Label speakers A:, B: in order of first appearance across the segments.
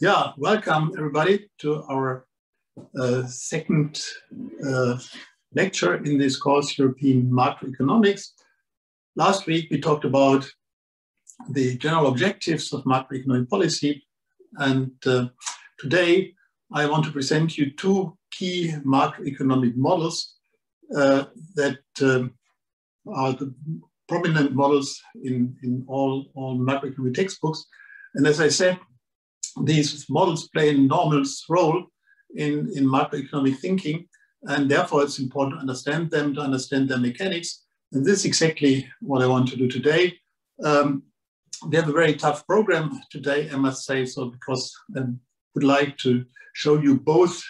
A: Yeah, welcome everybody to our uh, second uh, lecture in this course, European Macroeconomics. Last week we talked about the general objectives of macroeconomic policy and uh, today I want to present you two key macroeconomic models uh, that um, are the prominent models in, in all, all macroeconomic textbooks. And as I said, these models play a enormous role in, in macroeconomic thinking, and therefore it's important to understand them, to understand their mechanics. And this is exactly what I want to do today. Um, we have a very tough program today, I must say, so because I would like to show you both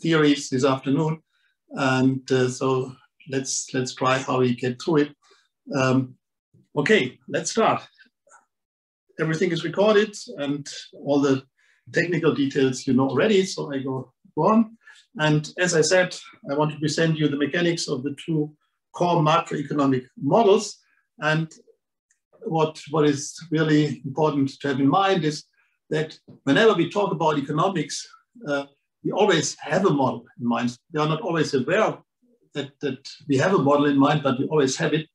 A: theories this afternoon. And uh, so let's let's try how we get through it. Um, okay, let's start. Everything is recorded and all the technical details you know already, so I go, on. And as I said, I want to present you the mechanics of the two core macroeconomic models. And what, what is really important to have in mind is that whenever we talk about economics, uh, we always have a model in mind. We are not always aware that, that we have a model in mind, but we always have it.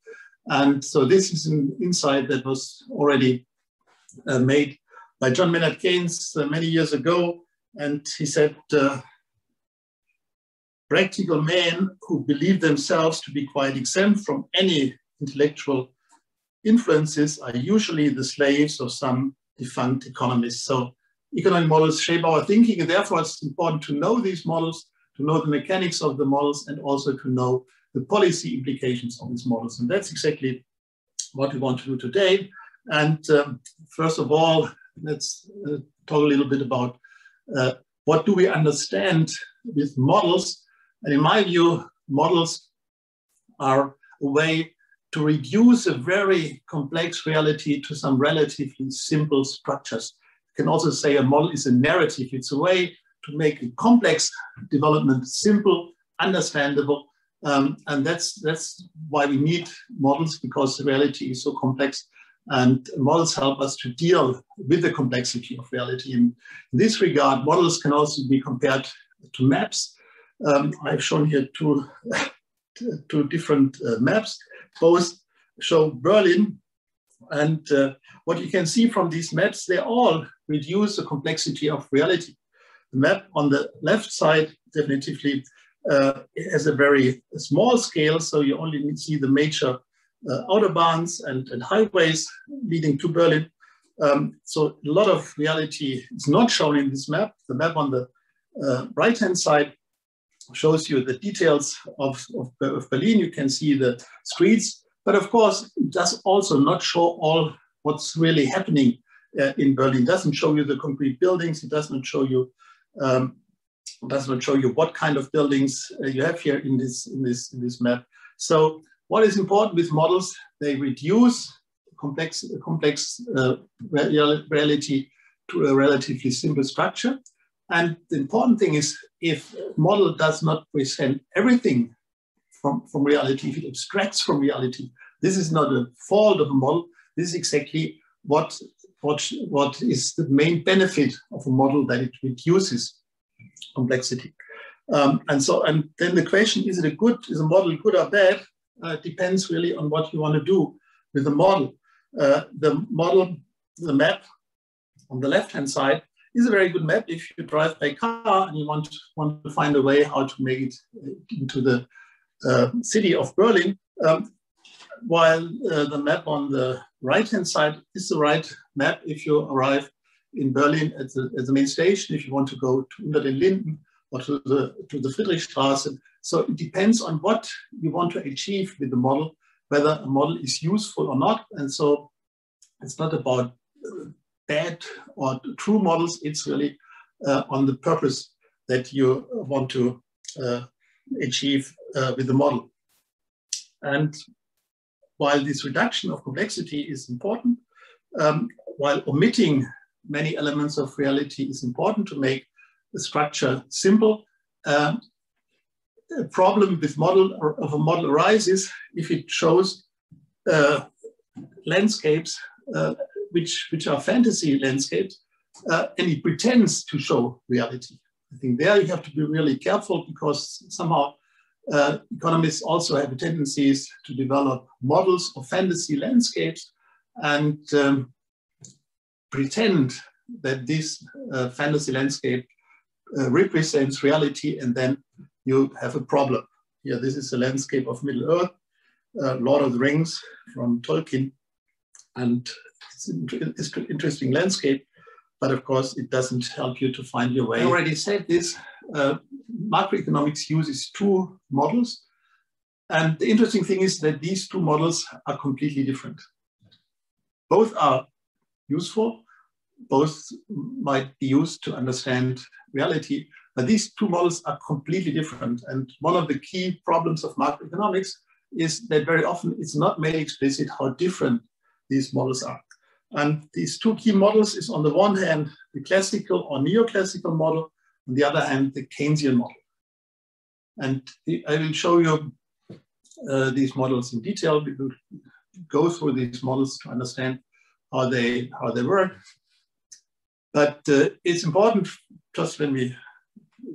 A: And so this is an insight that was already uh, made by John Maynard Keynes uh, many years ago. And he said, uh, practical men who believe themselves to be quite exempt from any intellectual influences are usually the slaves of some defunct economists. So economic models shape our thinking, and therefore it's important to know these models, to know the mechanics of the models, and also to know the policy implications of these models. And that's exactly what we want to do today. And um, first of all, let's uh, talk a little bit about uh, what do we understand with models. And in my view, models are a way to reduce a very complex reality to some relatively simple structures. You can also say a model is a narrative. It's a way to make a complex development simple, understandable, um, and that's that's why we need models because the reality is so complex and models help us to deal with the complexity of reality. In this regard, models can also be compared to maps. Um, I've shown here two, two different uh, maps. Both show Berlin. And uh, what you can see from these maps, they all reduce the complexity of reality. The map on the left side definitively uh, has a very small scale, so you only see the major autobahns and, and, highways leading to Berlin. Um, so a lot of reality is not shown in this map. The map on the uh, right-hand side shows you the details of, of, of, Berlin. You can see the streets, but of course, it does also not show all what's really happening uh, in Berlin. It doesn't show you the concrete buildings. It does not show you um, does not show you what kind of buildings uh, you have here in this in this in this map. So what is important with models? They reduce complex, complex uh, reality to a relatively simple structure. And the important thing is if model does not present everything from, from reality, if it abstracts from reality, this is not a fault of a model. This is exactly what, what, what is the main benefit of a model that it reduces complexity. Um, and so, and then the question, is it a good, is a model good or bad? Uh, depends really on what you want to do with the model. Uh, the model, the map on the left-hand side is a very good map if you drive by car and you want, want to find a way how to make it uh, into the uh, city of Berlin. Um, while uh, the map on the right-hand side is the right map if you arrive in Berlin at the, at the main station, if you want to go to Unter den Linden or to the, to the Friedrichstraße, so it depends on what you want to achieve with the model, whether a model is useful or not. And so it's not about uh, bad or true models, it's really uh, on the purpose that you want to uh, achieve uh, with the model. And while this reduction of complexity is important, um, while omitting many elements of reality is important to make the structure simple, um, a problem with model of a model arises if it shows uh, landscapes uh, which which are fantasy landscapes. uh, and it pretends to show reality. I think there you have to be really careful because somehow uh, economists also have tendencies to develop models of fantasy landscapes and um, pretend that this uh, fantasy landscape uh, represents reality and then you have a problem. Here, this is the landscape of Middle Earth, uh, Lord of the Rings from Tolkien. And it's an interesting landscape, but of course it doesn't help you to find your way. I already said this, uh, macroeconomics uses two models. And the interesting thing is that these two models are completely different. Both are useful, both might be used to understand reality, but these two models are completely different. And one of the key problems of macroeconomics is that very often it's not made explicit how different these models are. And these two key models is on the one hand, the classical or neoclassical model, on the other hand, the Keynesian model. And I will show you uh, these models in detail. We will go through these models to understand how they, how they work. But uh, it's important just when we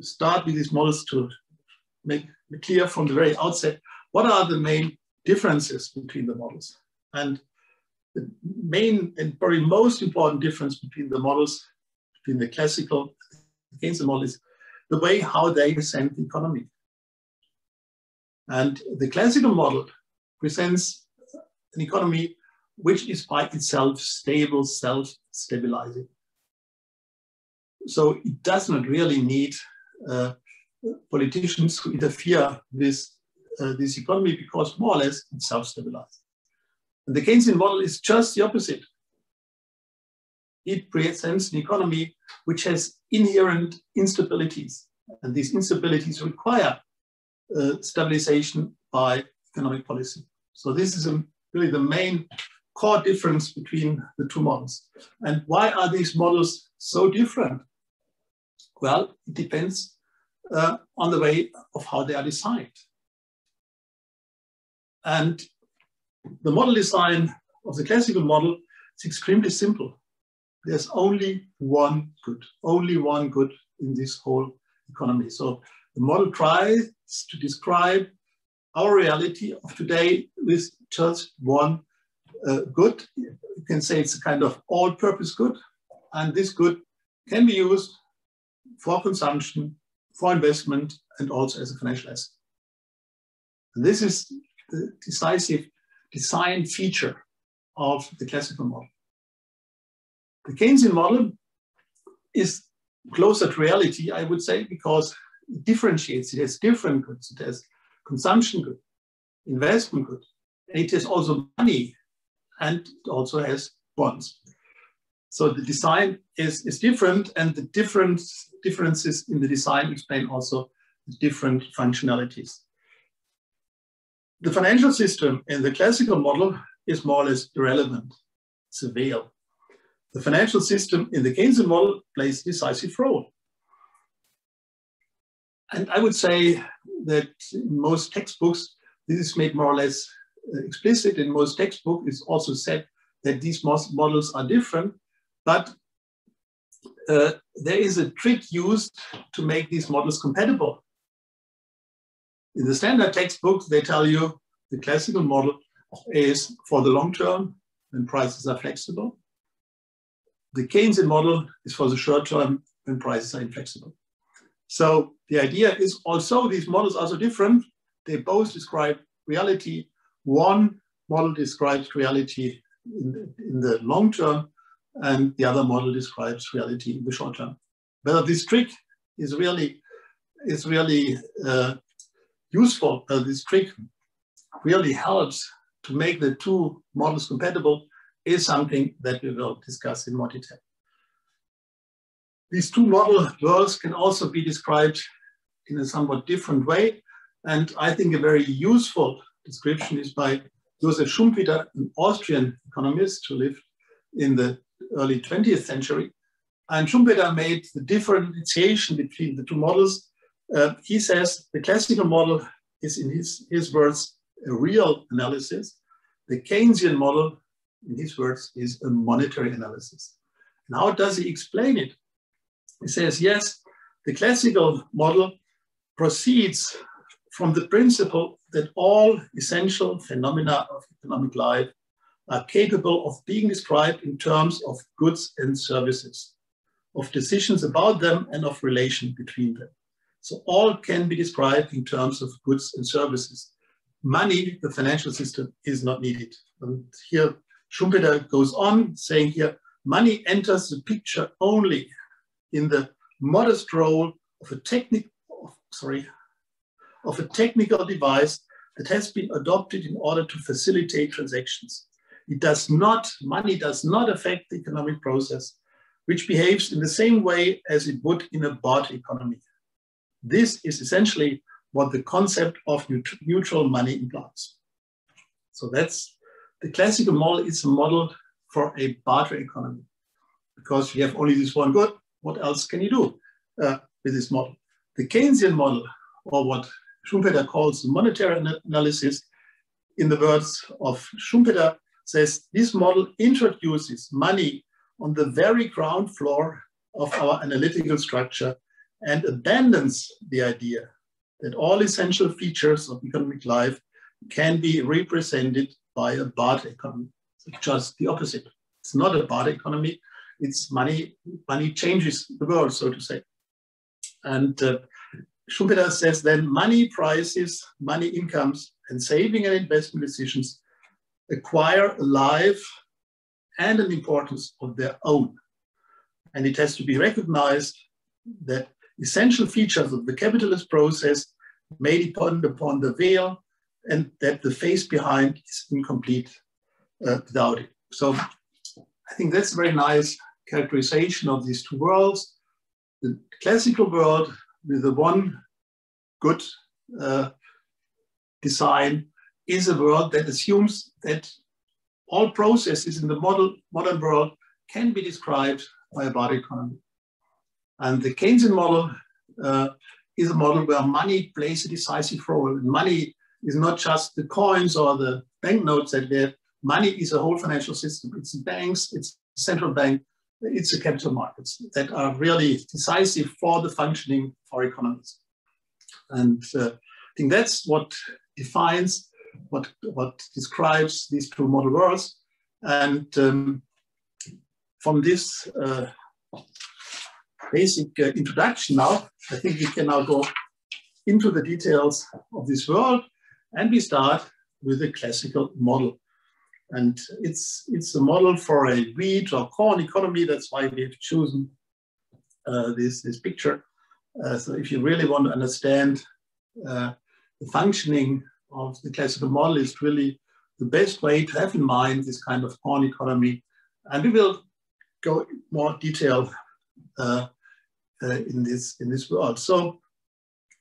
A: start with these models to make clear from the very outset what are the main differences between the models. And the main and probably most important difference between the models, between the classical Keynesian model is the way how they present the economy. And the classical model presents an economy which is by itself stable, self-stabilizing. So it does not really need politicians who interfere with uh, this economy because more or less it's self-stabilized. And the Keynesian model is just the opposite. It presents an economy which has inherent instabilities. And these instabilities require uh, stabilization by economic policy. So this is a, really the main core difference between the two models. And why are these models so different? Well, it depends uh, on the way of how they are designed. And the model design of the classical model is extremely simple. There's only one good, only one good in this whole economy. So the model tries to describe our reality of today with just one uh, good. You can say it's a kind of all-purpose good, and this good can be used for consumption, for investment, and also as a financial asset. And this is the decisive design feature of the classical model. The Keynesian model is closer to reality, I would say, because it differentiates. It has different goods. It has consumption good, investment good. And it has also money, and it also has bonds. So the design is, is different, and the different differences in the design explain also the different functionalities. The financial system in the classical model is more or less irrelevant. It's a veil. The financial system in the Keynesian model plays decisive role. And I would say that in most textbooks, this is made more or less uh, explicit. In most textbooks, it's also said that these models are different, but uh, there is a trick used to make these models compatible. In the standard textbooks, they tell you the classical model is for the long term when prices are flexible. The Keynesian model is for the short term when prices are inflexible. So the idea is also these models are so different. They both describe reality. One model describes reality in in the long term, and the other model describes reality in the short term. Whether this trick is really is really uh, useful, uh, this trick really helps to make the two models compatible is something that we will discuss in more detail. These two model worlds can also be described in a somewhat different way. And I think a very useful description is by Josef Schumpeter, an Austrian economist who lived in the early 20th century. And Schumpeter made the differentiation between the two models. Uh, he says the classical model is, in his, his words, a real analysis. The Keynesian model, in his words, is a monetary analysis. And how does he explain it? He says, yes, the classical model proceeds from the principle that all essential phenomena of economic life are capable of being described in terms of goods and services, of decisions about them and of relation between them. So all can be described in terms of goods and services. Money, the financial system, is not needed. And here Schumpeter goes on saying here, money enters the picture only in the modest role of a technical, sorry, of a technical device that has been adopted in order to facilitate transactions. It does not, money does not affect the economic process, which behaves in the same way as it would in a barter economy. This is essentially what the concept of neutral money implies. So that's the classical model is a model for a barter economy because you have only this one good. What else can you do uh, with this model? The Keynesian model, or what Schumpeter calls monetary analysis, in the words of Schumpeter, says this model introduces money on the very ground floor of our analytical structure and abandons the idea that all essential features of economic life can be represented by a barter economy. It's just the opposite. It's not a barter economy. It's money. Money changes the world, so to say. And uh, Schumpeter says then money prices, money incomes, and saving and investment decisions acquire a life and an importance of their own. And it has to be recognized that essential features of the capitalist process may depend upon the veil and that the face behind is incomplete uh, without it. So I think that's a very nice characterization of these two worlds. The classical world with the one good uh, design is a world that assumes that all processes in the model, modern world can be described by a barter economy. And the Keynesian model uh, is a model where money plays a decisive role. And money is not just the coins or the banknotes that we have. Money is a whole financial system. It's banks, it's central bank, it's the capital markets that are really decisive for the functioning of our economies. And uh, I think that's what defines, what, what describes these two model worlds. And um, from this uh, basic uh, introduction now, I think we can now go into the details of this world and we start with a classical model. And it's, it's a model for a wheat or corn economy. That's why we have chosen uh, this, this picture. Uh, so if you really want to understand uh, the functioning of the classical model is really the best way to have in mind this kind of corn economy. And we will go more detail uh, uh, in, this, in this world. So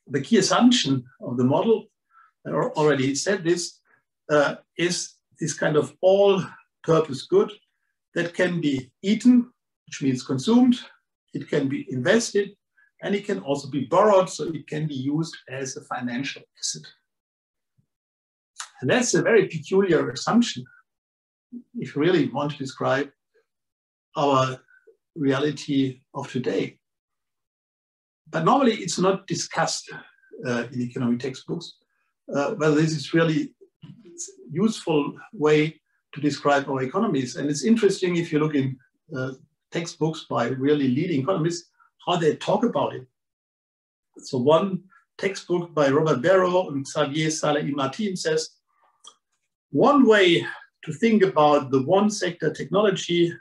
A: the key assumption of the model I already said this, uh, is this kind of all-purpose good that can be eaten, which means consumed, it can be invested, and it can also be borrowed, so it can be used as a financial asset. And that's a very peculiar assumption if you really want to describe our reality of today. But normally it's not discussed uh, in economic textbooks uh, whether this is really useful way to describe our economies. And it's interesting if you look in uh, textbooks by really leading economists, how they talk about it. So one textbook by Robert Barro and Xavier Sala-i-Martin says, one way to think about the one sector technology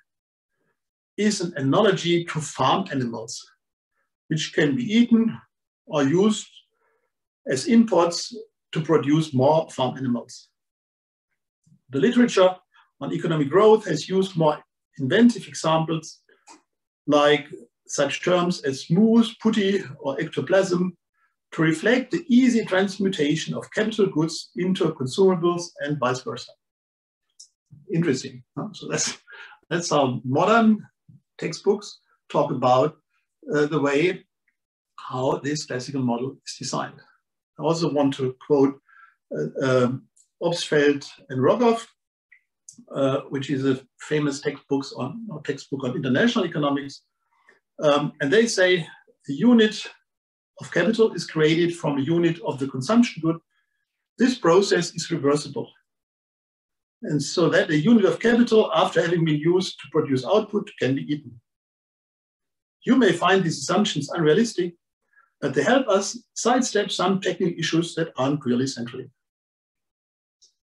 A: is an analogy to farm animals, which can be eaten or used as inputs to produce more farm animals. The literature on economic growth has used more inventive examples like such terms as shmoo, putty, or ectoplasm to reflect the easy transmutation of capital goods into consumables and vice versa. Interesting. Huh? So that's, that's how modern textbooks talk about uh, the way how this classical model is designed. I also want to quote uh, um, Obstfeld and Rogoff, uh, which is a famous textbook on textbook on international economics, um, and they say the unit of capital is created from a unit of the consumption good. This process is reversible. And so that a unit of capital, after having been used to produce output, can be eaten. You may find these assumptions unrealistic, but they help us sidestep some technical issues that aren't really central.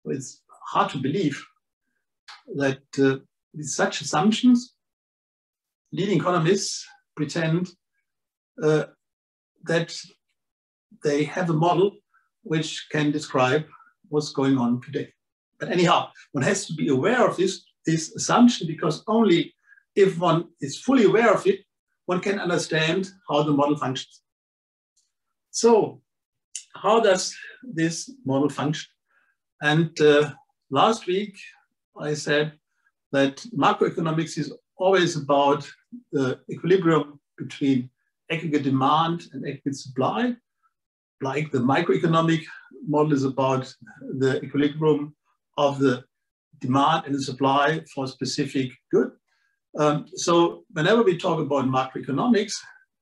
A: It's hard to believe that uh, with such assumptions, leading economists pretend uh, that they have a model which can describe what's going on today. But anyhow, one has to be aware of this, this assumption because only if one is fully aware of it, one can understand how the model functions. So how does this model function? And uh, last week, I said that macroeconomics is always about the equilibrium between aggregate demand and aggregate supply, like the microeconomic model is about the equilibrium of the demand and the supply for specific good. Um, so whenever we talk about macroeconomics,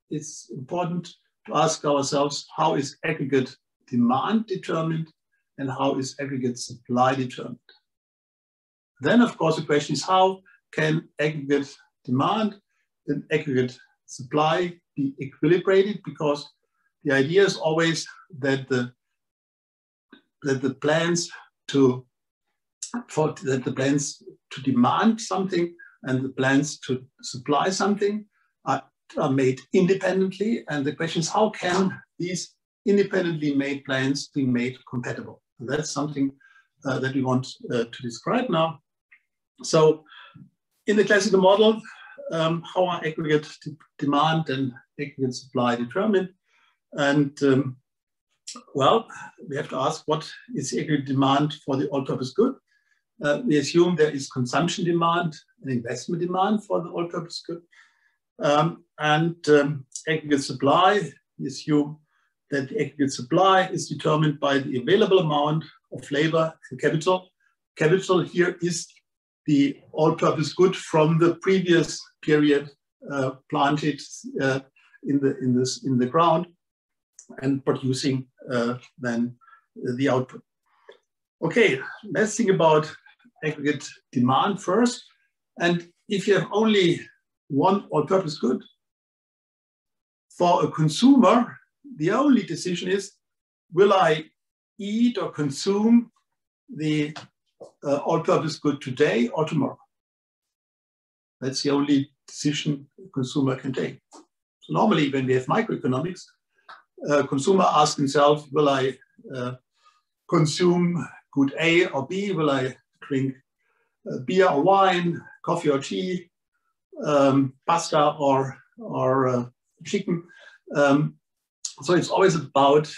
A: it's important to ask ourselves, how is aggregate demand determined and how is aggregate supply determined? Then, of course, the question is how can aggregate demand and aggregate supply be equilibrated? Because the idea is always that the that the plans to for that the plans to demand something and the plans to supply something are, are made independently. And the question is, how can these independently made plans be made compatible? And that's something uh, that we want uh, to describe now. So in the classical model, um, how are aggregate demand and aggregate supply determined? And um, well, we have to ask what is aggregate demand for the all-purpose good? Uh, we assume there is consumption demand and investment demand for the all-purpose good. Um, and um, aggregate supply, we assume that the aggregate supply is determined by the available amount of labor and capital. Capital here is the all-purpose good from the previous period uh, planted uh, in the in this in the ground and producing uh, then the output. Okay, let's think about aggregate demand first. And if you have only one all-purpose good, for a consumer, the only decision is, will I eat or consume the uh, all-purpose good today or tomorrow? That's the only decision a consumer can take. So normally when we have microeconomics, a consumer asks himself, will I uh, consume good A or B? Will I drink uh, beer or wine, coffee or tea, um, pasta or, or uh, chicken? Um, so it's always about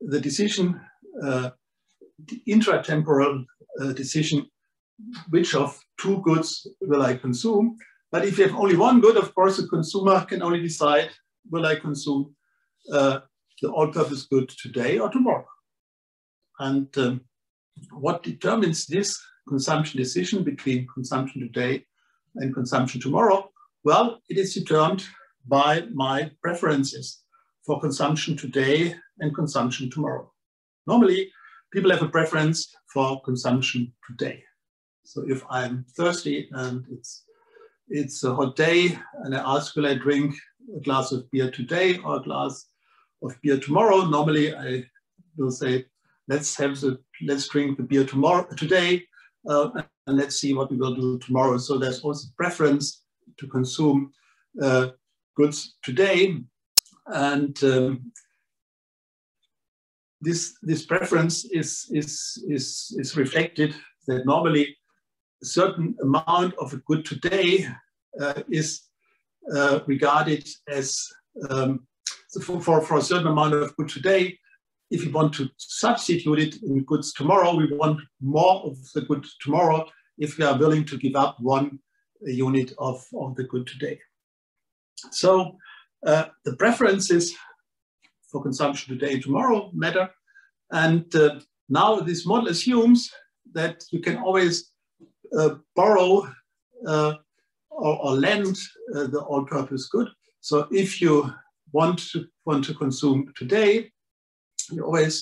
A: the decision, uh, the intratemporal uh, decision, which of two goods will I consume? But if you have only one good, of course, the consumer can only decide, will I consume uh, the all-purpose good today or tomorrow? And um, what determines this consumption decision between consumption today and consumption tomorrow? Well, it is determined by my preferences for consumption today and consumption tomorrow. Normally, people have a preference for consumption today. So if I'm thirsty and it's it's a hot day and I ask, will I drink a glass of beer today or a glass of beer tomorrow? Normally I will say, let's have the, let's drink the beer tomorrow, today, uh, and let's see what we will do tomorrow. So there's also preference to consume uh, goods today. And um, this, this preference is, is, is, is reflected that normally a certain amount of a good today uh, is uh, regarded as um, for, for, for, a certain amount of good today. If we want to substitute it in goods tomorrow, we want more of the good tomorrow if we are willing to give up one unit of, of the good today. So uh, the preferences for consumption today tomorrow matter. And uh, now this model assumes that you can always uh, borrow uh, or, or, lend uh, the all-purpose good. So if you want to want to consume today, you always,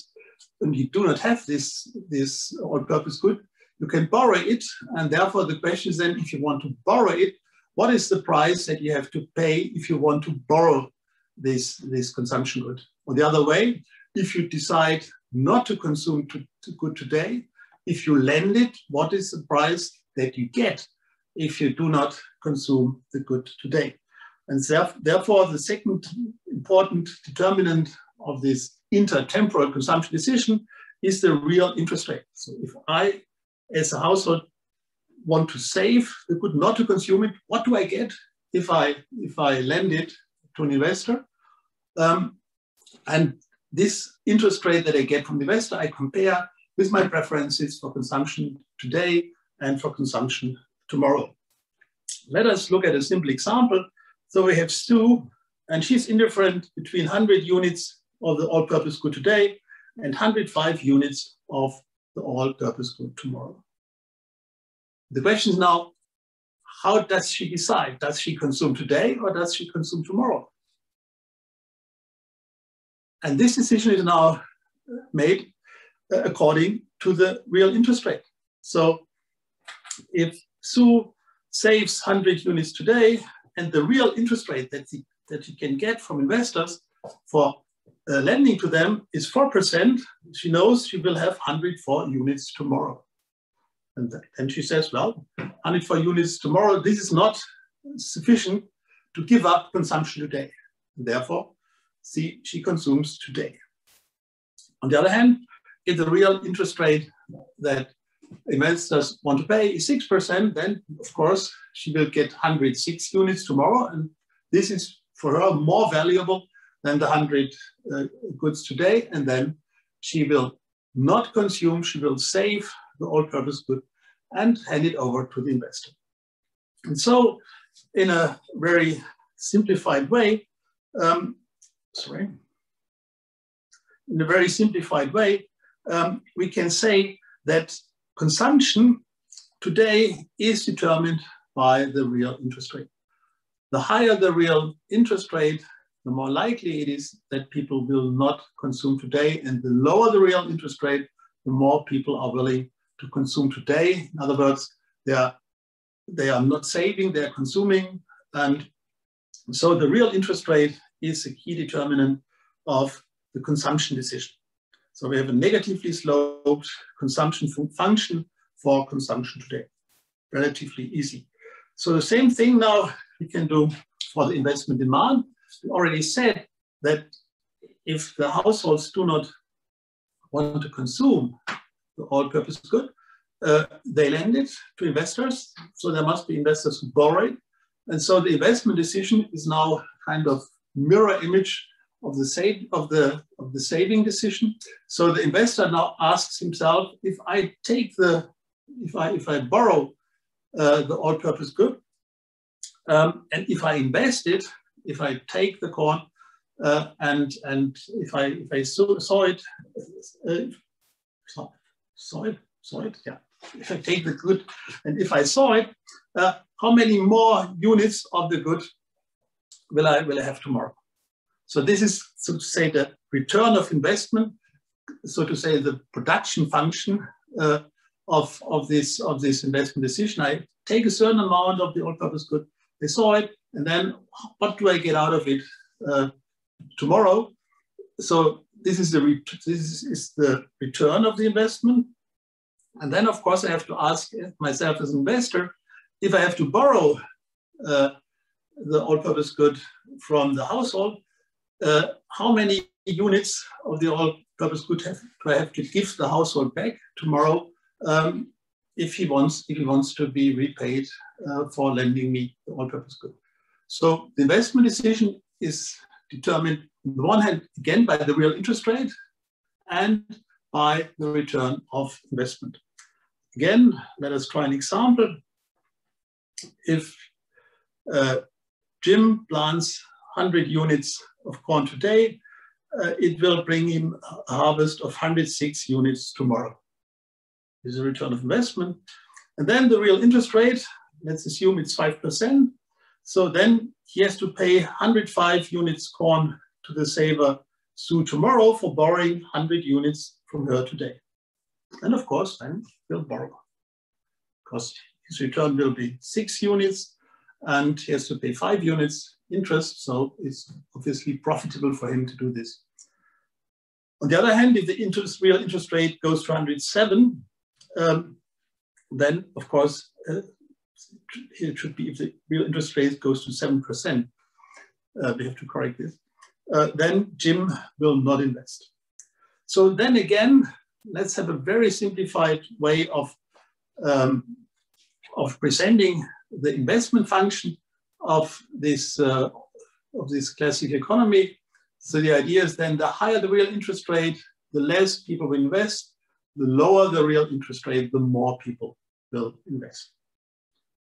A: and you do not have this this all-purpose good, you can borrow it, and therefore the question is then, if you want to borrow it, what is the price that you have to pay if you want to borrow this this consumption good? Or the other way, if you decide not to consume to, to good today, if you lend it, what is the price that you get if you do not consume the good today? And therefore, the second important determinant of this intertemporal consumption decision is the real interest rate. So if I, as a household, want to save the good, not to consume it, what do I get if I if I lend it to an investor? Um, and this interest rate that I get from the investor, I compare with my preferences for consumption today and for consumption tomorrow. Let us look at a simple example. So we have Sue, and she's indifferent between 100 units of the all-purpose good today and 105 units of the all-purpose good tomorrow. The question is now, how does she decide? Does she consume today or does she consume tomorrow? And this decision is now made uh, according to the real interest rate. So if Sue saves 100 units today and the real interest rate that he, that he can get from investors for uh, lending to them is 4%, she knows she will have 104 units tomorrow. And then she says, well, 104 units tomorrow, this is not sufficient to give up consumption today. Therefore, see, she consumes today. On the other hand, if the real interest rate that investors want to pay is 6%, then of course she will get 106 units tomorrow. And this is for her more valuable than the 100 uh, goods today. And then she will not consume, she will save the all-purpose good and hand it over to the investor. And so in a very simplified way, um, sorry, in a very simplified way, um, we can say that consumption today is determined by the real interest rate. The higher the real interest rate, the more likely it is that people will not consume today. And the lower the real interest rate, the more people are willing to consume today. In other words, they are, they are not saving, they are consuming. And so the real interest rate is a key determinant of the consumption decision. So we have a negatively sloped consumption function for consumption today. Relatively easy. So the same thing now we can do for the investment demand. We already said that if the households do not want to consume the all-purpose good, uh, they lend it to investors. So there must be investors who borrow it. And so the investment decision is now kind of mirror image of the save of the of the saving decision. So the investor now asks himself, if I take the if I if I borrow uh, the all-purpose good, um, and if I invest it, if I take the corn uh, and and if I if I saw, saw it, uh, saw it, saw it, yeah. If I take the good and if I saw it, uh, how many more units of the good will I will I have tomorrow? So this is, so to say, the return of investment, so to say, the production function uh, of, of, this, of this investment decision. I take a certain amount of the all-purpose good, I saw it, and then what do I get out of it uh, tomorrow? So this is, the this is the return of the investment. And then, of course, I have to ask myself as an investor, if I have to borrow uh, the all-purpose good from the household, uh, how many units of the all-purpose good have, do I have to give the household back tomorrow um, if he wants if he wants to be repaid uh, for lending me the all-purpose good? So the investment decision is determined on the one hand again by the real interest rate and by the return of investment. Again, let us try an example. If uh, Jim plants 100 units of corn today, uh, it will bring him a harvest of 106 units tomorrow. Is a return of investment. And then the real interest rate, let's assume it's 5%. So then he has to pay 105 units corn to the saver Sue tomorrow for borrowing 100 units from her today. And of course, then he'll borrow because his return will be six units and he has to pay five units interest. So it's obviously profitable for him to do this. On the other hand, if the interest, real interest rate goes to 107, um, then of course, uh, it should be if the real interest rate goes to 7%, uh, we have to correct this, uh, then Jim will not invest. So then again, let's have a very simplified way of, um, of presenting the investment function of this, uh, of this classic economy. So the idea is then the higher the real interest rate, the less people will invest. The lower the real interest rate, the more people will invest.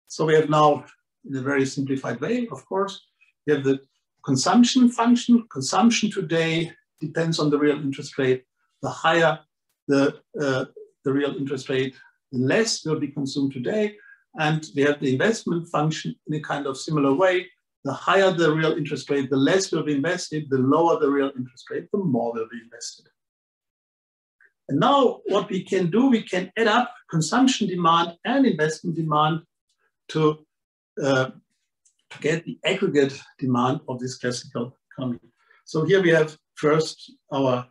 A: So we have now, in a very simplified way, of course, we have the consumption function. Consumption today depends on the real interest rate. The higher the, uh, the real interest rate, the less will be consumed today. And we have the investment function in a kind of similar way. The higher the real interest rate, the less will be invested. The lower the real interest rate, the more will be invested. And now what we can do, we can add up consumption demand and investment demand to, uh, to get the aggregate demand of this classical economy. So here we have first our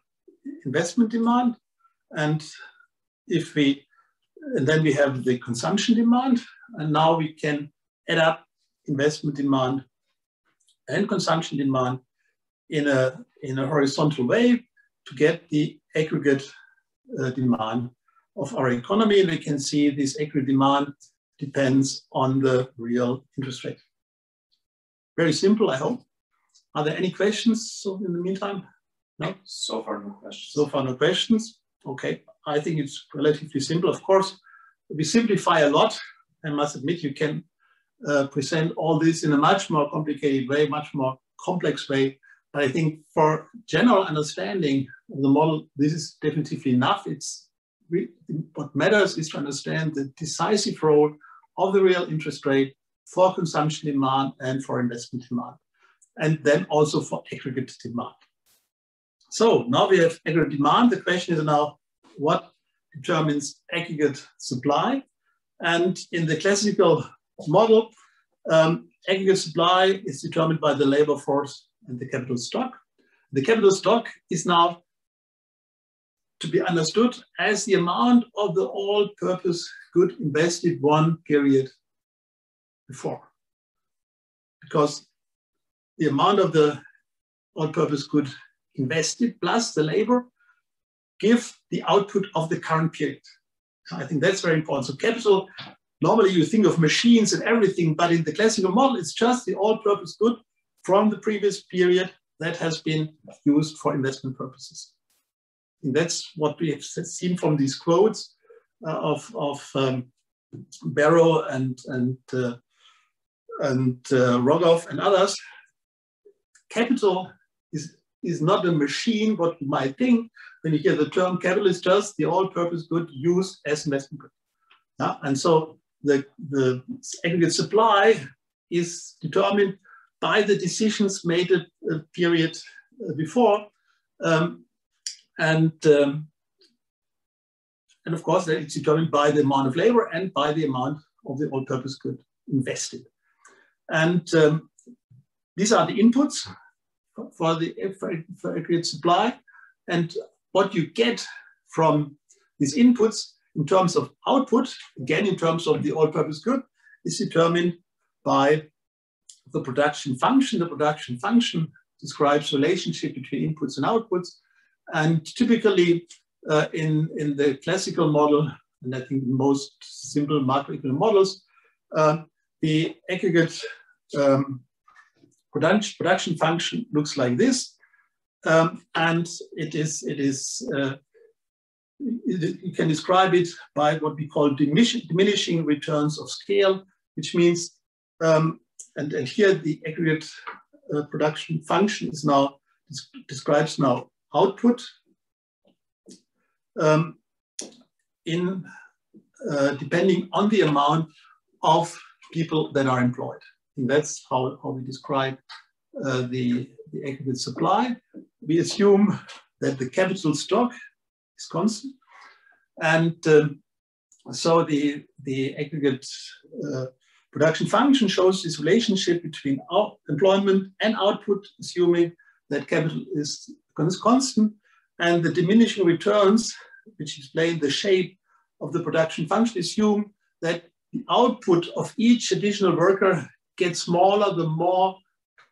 A: investment demand. And if we, and then we have the consumption demand. And now we can add up investment demand and consumption demand in a, in a horizontal way to get the aggregate uh, demand of our economy. And we can see this aggregate demand depends on the real interest rate. Very simple, I hope. Are there any questions so in the meantime? No?
B: So far, no questions.
A: So far, no questions. Okay, I think it's relatively simple. Of course, we simplify a lot. I must admit, you can uh, present all this in a much more complicated way, much more complex way. But I think for general understanding of the model, this is definitively enough. It's what matters is to understand the decisive role of the real interest rate for consumption demand and for investment demand, and then also for aggregate demand. So now we have aggregate demand. The question is now what determines aggregate supply? And in the classical model, um, aggregate supply is determined by the labor force and the capital stock. The capital stock is now to be understood as the amount of the all-purpose good invested one period before. Because the amount of the all-purpose good invested plus the labor give the output of the current period. I think that's very important. So capital, normally you think of machines and everything, but in the classical model, it's just the all-purpose good from the previous period that has been used for investment purposes. And that's what we have seen from these quotes uh, of, of um, Barro and, and, uh, and uh, Rogoff and others. Capital is is not a machine, what you might think when you hear the term capital is just the all-purpose good used as investment good. Yeah? And so the, the aggregate supply is determined by the decisions made a, a period uh, before. Um, and, um, and of course, it's determined by the amount of labor and by the amount of the all-purpose good invested. And um, these are the inputs for the aggregate supply. And what you get from these inputs in terms of output, again, in terms of the all-purpose good, is determined by the production function. The production function describes relationship between inputs and outputs. And typically uh, in, in the classical model, and I think most simple macroeconomic models, uh, the aggregate um, production, production function looks like this. Um, and it is, it is uh, it, you can describe it by what we call diminishing, diminishing returns of scale, which means, um, and, and here the aggregate uh, production function is now, describes now output um, in uh, depending on the amount of people that are employed. And that's how, how we describe uh, the, the aggregate supply. We assume that the capital stock is constant. And um, so the, the aggregate uh, production function shows this relationship between employment and output, assuming that capital is constant, and the diminishing returns, which explain the shape of the production function, assume that the output of each additional worker gets smaller the more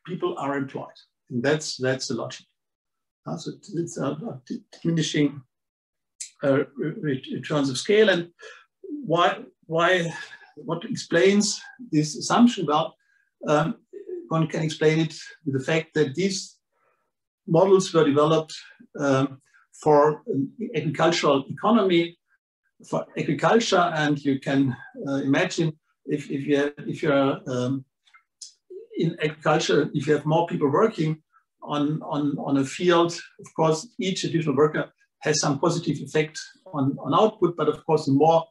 A: people are employed. And that's, that's the logic. Uh, so it's a, a diminishing uh, returns of scale. And why, why, what explains this assumption? Well, um, one can explain it with the fact that these models were developed um, for agricultural economy, for agriculture, and you can uh, imagine if, if, you if you're um, in agriculture, if you have more people working on, on, on a field, of course, each additional worker has some positive effect on, on output, but of course, the more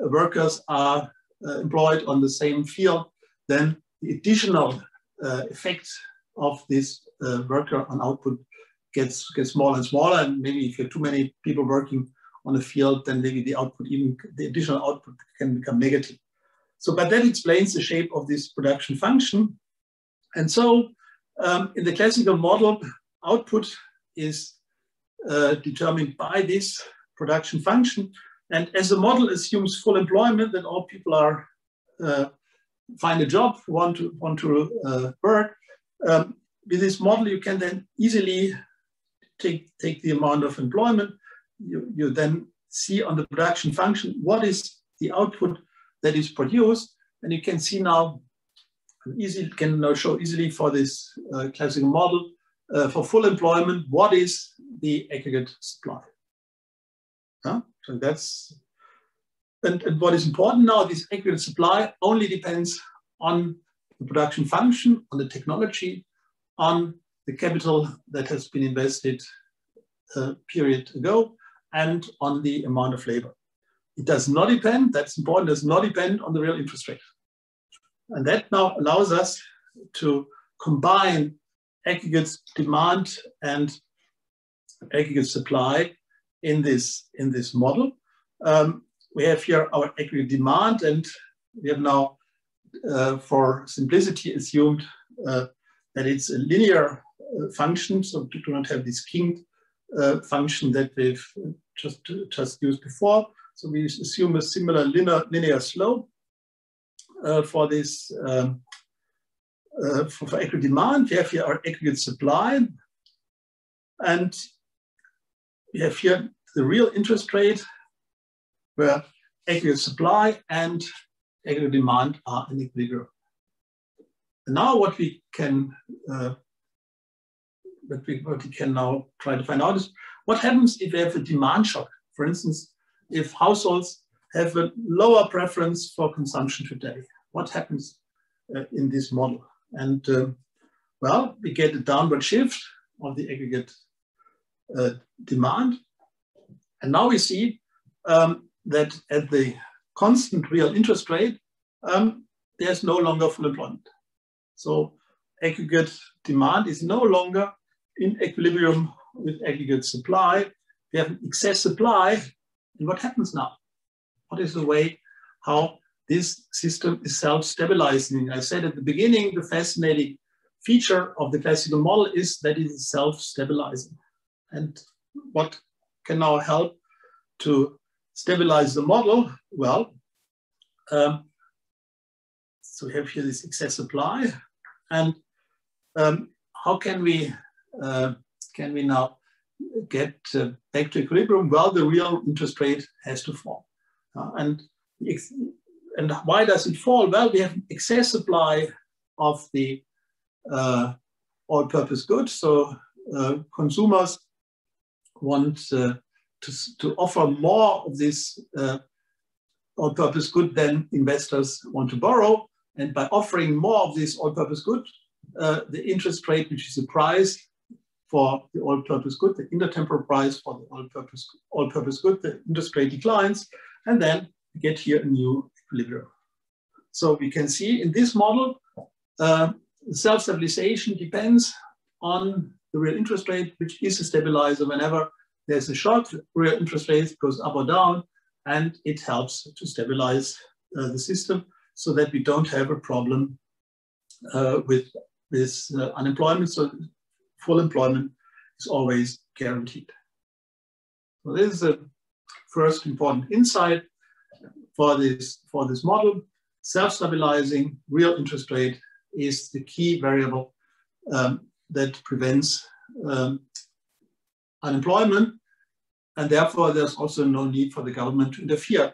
A: workers are uh, employed on the same field, then the additional uh, effect of this uh, worker on output gets, gets smaller and smaller. And maybe if you have too many people working on a field, then maybe the output, even the additional output can become negative. So, but that explains the shape of this production function. And so um, in the classical model, output is uh, determined by this production function. And as the model assumes full employment, that all people are uh, find a job, want to want to uh, work. Um, with this model, you can then easily take take the amount of employment. You, you then see on the production function what is the output that is produced, and you can see now easy can now show easily for this uh, classical model uh, for full employment what is the aggregate supply. Huh? So that's and, and what is important now, this aggregate supply only depends on the production function, on the technology, on the capital that has been invested a uh, period ago, and on the amount of labor. It does not depend, that's important, does not depend on the real interest rate. And that now allows us to combine aggregate demand and aggregate supply in this, in this model. Um, we have here our aggregate demand, and we have now, uh, for simplicity, assumed uh, that it's a linear uh, function, so we do not have this kinked uh, function that we've just, just used before. So we assume a similar linear, linear slope for this um, uh, for, for aggregate demand. We have here our aggregate supply, and we have here the real interest rate where aggregate supply and aggregate demand are in equilibrium. And now what we can uh, what, we, what we can now try to find out is what happens if we have a demand shock. For instance, if households have a lower preference for consumption today, what happens uh, in this model? And um, well, we get a downward shift of the aggregate uh, demand. And now we see um, that at the constant real interest rate, um, there's no longer full employment. So aggregate demand is no longer in equilibrium with aggregate supply. We have an excess supply. And what happens now? What is the way how this system is self-stabilizing? I said at the beginning, the fascinating feature of the classical model is that it is self-stabilizing. And what can now help to stabilize the model? Well, um, so we have here this excess supply, and um, how can we uh, can we now get uh, back to equilibrium? Well, the real interest rate has to fall, uh, and and why does it fall? Well, we have excess supply of the uh, all-purpose goods, so uh, consumers want uh, to, to offer more of this uh, all-purpose good than investors want to borrow. And by offering more of this all-purpose good, uh, the interest rate, which is the price for the all-purpose good, the intertemporal price for the all-purpose all-purpose good, the interest rate declines, and then get here a new equilibrium. So we can see in this model, uh, self-stabilization depends on the real interest rate, which is a stabilizer whenever there's a shock, real interest rate goes up or down, and it helps to stabilize uh, the system so that we don't have a problem uh, with, with uh, unemployment. So full employment is always guaranteed. So this is the first important insight for this, for this model. Self-stabilizing real interest rate is the key variable um, that prevents um, unemployment. And therefore, there's also no need for the government to interfere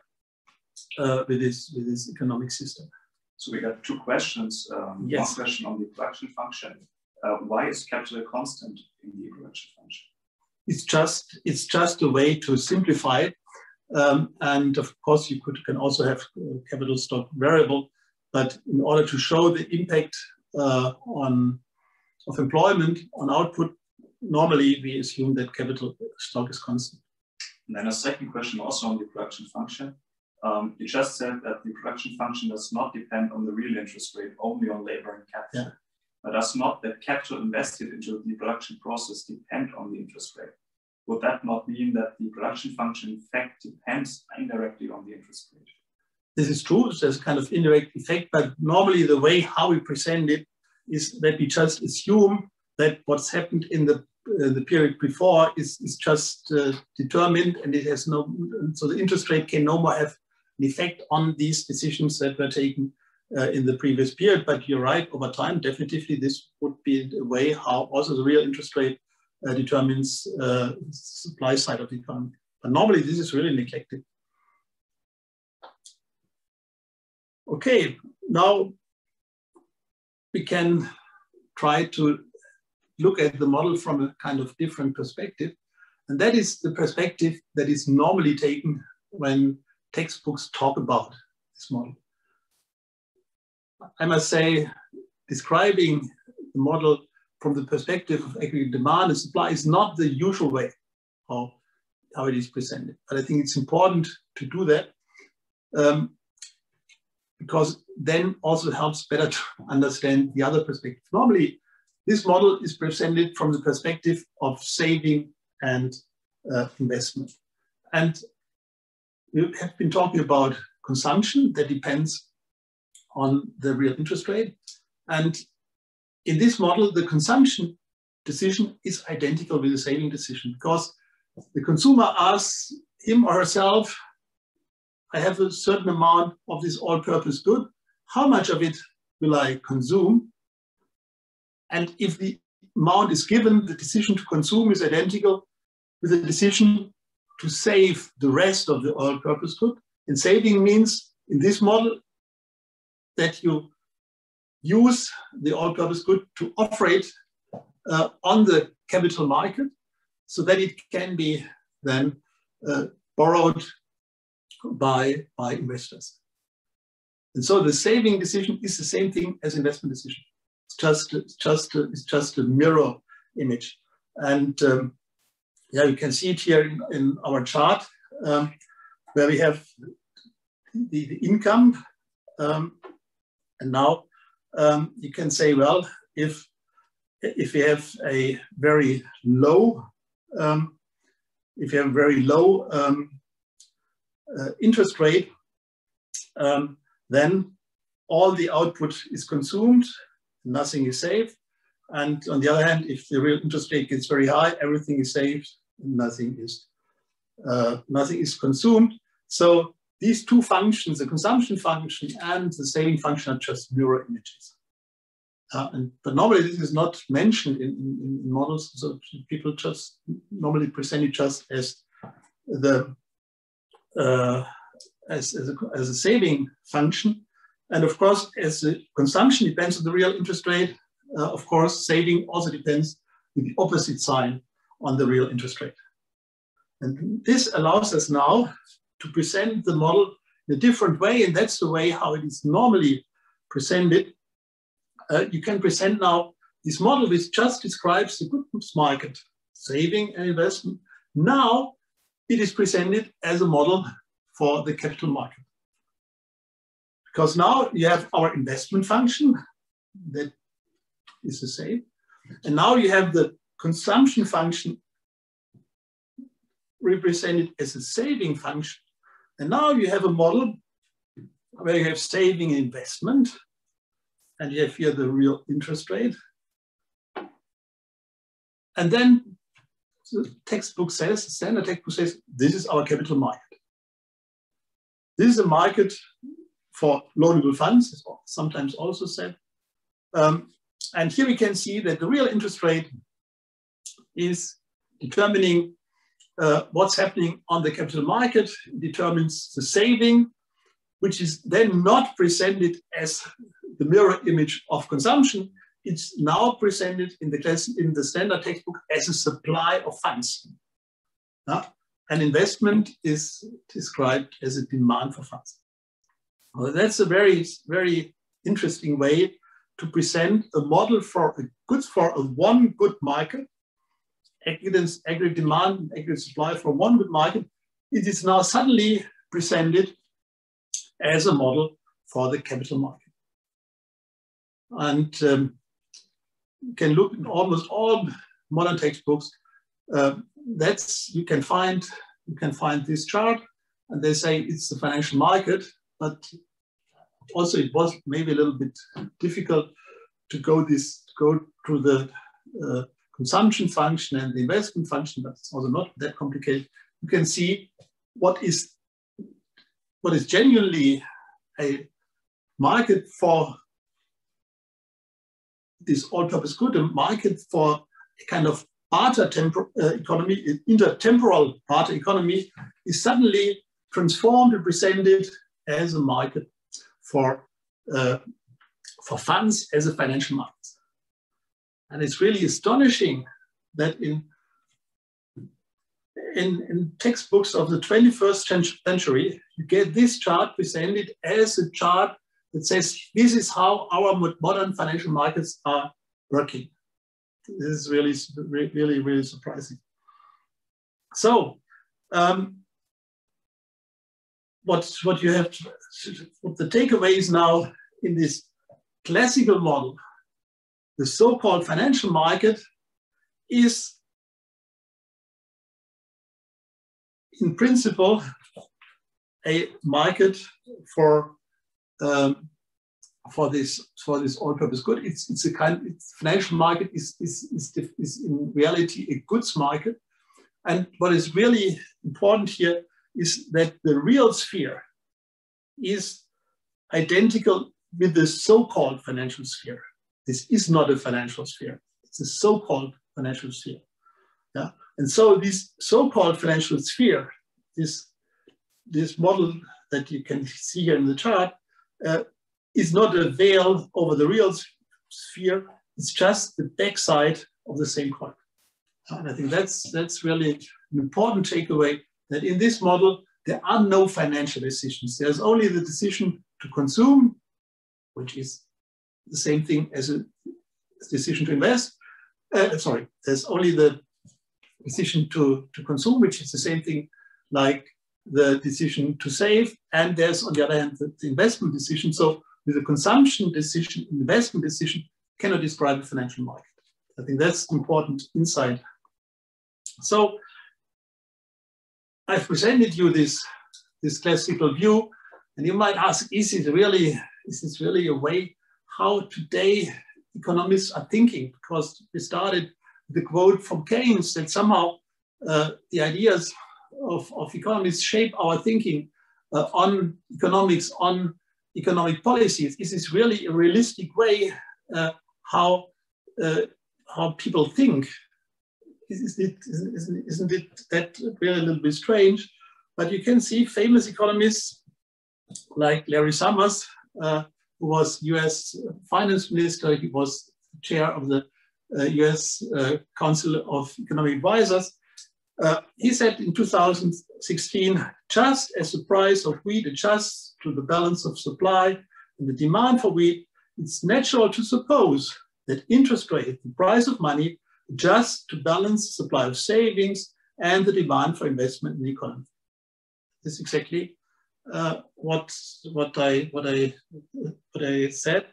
A: uh, with, this, with this economic system.
B: So we got two questions. Um,
A: yes.
B: One question on the production function. Uh, why is capital constant in the production function?
A: It's just it's just a way to simplify it. Um, and of course, you could can also have uh, capital stock variable, but in order to show the impact uh, on of employment on output, normally we assume that capital stock is constant.
B: And then a second question also on the production function. Um, you just said that the production function does not depend on the real interest rate, only on labor and capital. Yeah. But does not that capital invested into the production process depend on the interest rate? Would that not mean that the production function in fact depends indirectly on the interest rate?
A: This is true. There's kind of indirect effect, but normally the way how we present it is that we just assume that what's happened in the uh, the period before is, is just uh, determined and it has no, so the interest rate can no more have an effect on these decisions that were taken uh, in the previous period. But you're right, over time, definitely this would be the way how also the real interest rate determines uh, supply side of the economy. But normally this is really neglected. Okay, now we can try to look at the model from a kind of different perspective. And that is the perspective that is normally taken when textbooks talk about this model. I must say, describing the model from the perspective of aggregate demand and supply is not the usual way how, how it is presented. But I think it's important to do that um, because then also helps better to understand the other perspective. Normally, this model is presented from the perspective of saving and uh, investment. And we have been talking about consumption that depends on the real interest rate. And in this model, the consumption decision is identical with the saving decision because the consumer asks him or herself, I have a certain amount of this all-purpose good. How much of it will I consume? And if the amount is given, the decision to consume is identical with the decision to save the rest of the all purpose good. And saving means, in this model, that you use the all purpose good to operate uh, on the capital market so that it can be then uh, borrowed by, by investors. And so the saving decision is the same thing as investment decision. It's just, it's just, it's just a mirror image. And um, yeah, you can see it here in, in our chart um, where we have the, the income. Um, and now um, you can say, well, if, if we have a very low, um, if you have a very low um, uh, interest rate, then all the output is consumed nothing is saved. And on the other hand, if the real interest rate gets very high, everything is saved, nothing is uh, nothing is consumed. So these two functions, the consumption function and the saving function, are just mirror images. Uh, and, but normally this is not mentioned in, in, in, models, so people just normally present it just as the uh, as, as, a, as a saving function. And of course, as the consumption depends on the real interest rate, uh, of course, saving also depends with the opposite sign on the real interest rate. And this allows us now to present the model in a different way, and that's the way how it is normally presented. Uh, you can present now this model which just describes the goods market, saving and investment. Now it is presented as a model for the capital market. because now you have our investment function that is the same. And now you have the consumption function represented as a saving function. And now you have a model where you have saving investment, and you have here the real interest rate. And then the textbook says, the standard textbook says, this is our capital market. This is a market for loanable funds, sometimes also said. Um, and here we can see that the real interest rate is determining uh, what's happening on the capital market, determines the saving, which is then not presented as the mirror image of consumption. It's now presented in the class in the standard textbook as a supply of funds. Uh, an investment is described as a demand for funds. Well, that's a very, very interesting way to present a model for a goods for a one good market, aggregate, aggregate demand, aggregate supply for one good market. It is now suddenly presented as a model for the capital market. And um, you can look in almost all modern textbooks. Uh, that's you can find you can find this chart, and they say it's the financial market, but also it was maybe a little bit difficult to go this go through the uh, consumption function and the investment function, but it's also not that complicated. You can see what is what is genuinely a market for this all-purpose good, a market for a kind of barter uh, economy, intertemporal barter economy, is suddenly transformed and presented as a market for, uh, for funds as a financial market. And it's really astonishing that in, in, in textbooks of the 21st century, you get this chart presented as a chart that says this is how our modern financial markets are working. This is really, really, really surprising. So, um, what, what you have, to, what the takeaway is now in this classical model, the so-called financial market is in principle a market for um, for this for this all-purpose good. It's it's a kind it's financial market is, is is is in reality a goods market, and what is really important here is that the real sphere is identical with the so-called financial sphere. This is not a financial sphere. It's a so-called financial sphere. Yeah? And so this so-called financial sphere, this, this model that you can see here in the chart, uh, is not a veil over the real sphere. It's just the backside of the same coin. And I think that's, that's really an important takeaway that in this model, there are no financial decisions. There's only the decision to consume, which is the same thing as a decision to invest. Uh, sorry, there's only the decision to, to consume, which is the same thing like the decision to save. And there's, on the other hand, the, the investment decision. So with a consumption decision, investment decision cannot describe a financial market. I think that's important insight. So I've presented you this, this classical view, and you might ask, is it really, is this really a way how today economists are thinking? Because we started the quote from Keynes that somehow uh, the ideas of, of economists shape our thinking uh, on economics, on economic policies. Is this really a realistic way uh, how, uh, how people think? isn't it, isn't, isn't it that really a little bit strange? But you can see famous economists like Larry Summers, uh, who was US finance minister, he was chair of the uh, US uh, Council of Economic Advisors. Uh, he said in 2016, just as the price of wheat adjusts to the balance of supply and the demand for wheat, it's natural to suppose that interest rate, the price of money, adjusts to balance the supply of savings and the demand for investment in the economy. This is exactly uh, what what I what I what I said.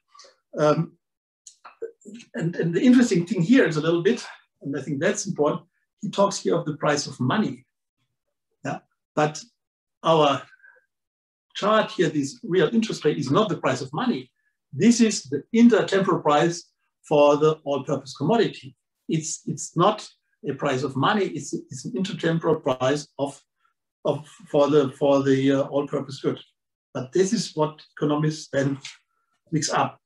A: Um, and, and the interesting thing here is a little bit, and I think that's important. He talks here of the price of money. Yeah, but our chart here, this real interest rate is not the price of money. This is the intertemporal price for the all-purpose commodity. It's it's not a price of money. It's it's an intertemporal price of of for the for the uh, all-purpose good. But this is what economists then mix up.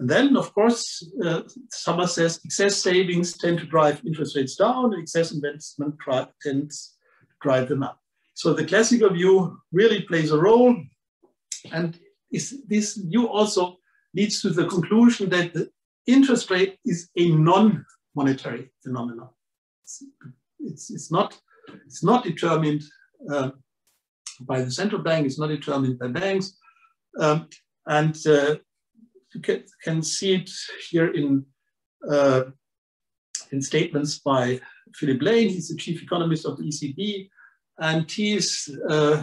A: And then, of course, uh, Summer says excess savings tend to drive interest rates down, excess investment tends to drive them up. So the classical view really plays a role. And is, this view also leads to the conclusion that the interest rate is a non-monetary phenomenon. It's, it's, it's, not, it's not determined uh, by the central bank, it's not determined by banks. Um, and uh, you can, can, see it here in, uh, in statements by Philip Lane, he's the chief economist of the ECB, and he's uh,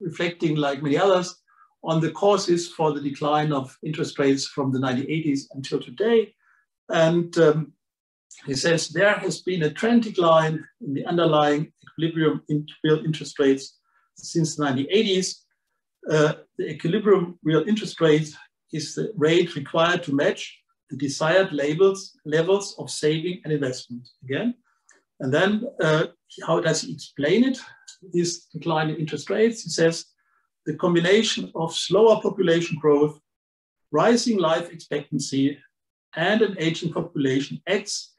A: reflecting, like many others, on the causes for the decline of interest rates from the 1980s until today. And um, he says there has been a trend decline in the underlying equilibrium in real interest rates since the 1980s. Uh, the equilibrium real interest rate is the rate required to match the desired labels, levels of saving and investment. Again, and then uh, how does he explain it? This decline in interest rates, he says, the combination of slower population growth, rising life expectancy, and an aging population acts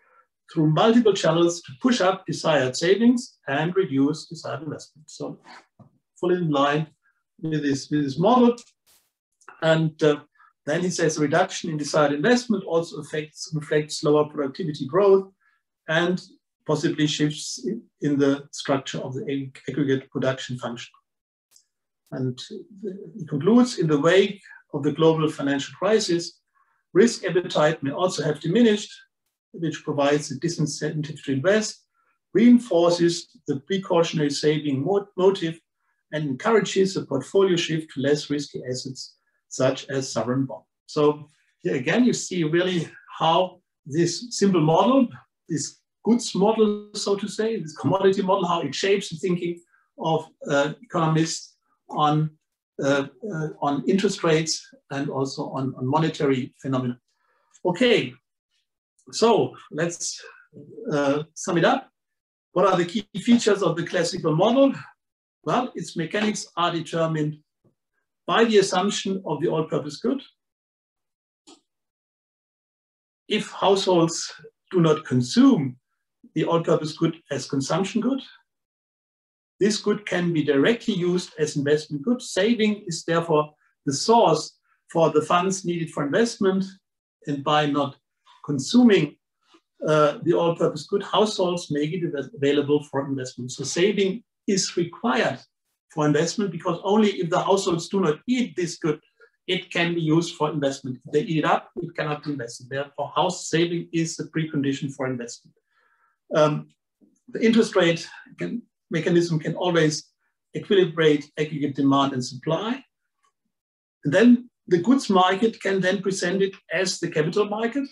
A: through multiple channels to push up desired savings and reduce desired investment. So fully in line with this, with this model. And uh, then he says reduction in desired investment also affects reflects slower productivity growth and possibly shifts in the structure of the aggregate production function. And he concludes, in the wake of the global financial crisis, risk appetite may also have diminished, which provides a disincentive to invest, reinforces the precautionary saving motive, and encourages a portfolio shift to less risky assets, such as sovereign bonds. So here again, you see really how this simple model, this goods model, so to say, this commodity model, how it shapes the thinking of uh, economists on, uh, uh, on interest rates and also on, on monetary phenomena. Okay, so let's uh, sum it up. What are the key features of the classical model? Well, its mechanics are determined by the assumption of the all-purpose good. If households do not consume the all-purpose good as consumption good. This good can be directly used as investment good. Saving is therefore the source for the funds needed for investment. And by not consuming uh, the all-purpose good, households make it available for investment. So saving is required for investment because only if the households do not eat this good, it can be used for investment. If they eat it up, it cannot be invested. Therefore, house saving is a precondition for investment. Um, the interest rate can, mechanism can always equilibrate aggregate demand and supply. And then the goods market can then present it as the capital market.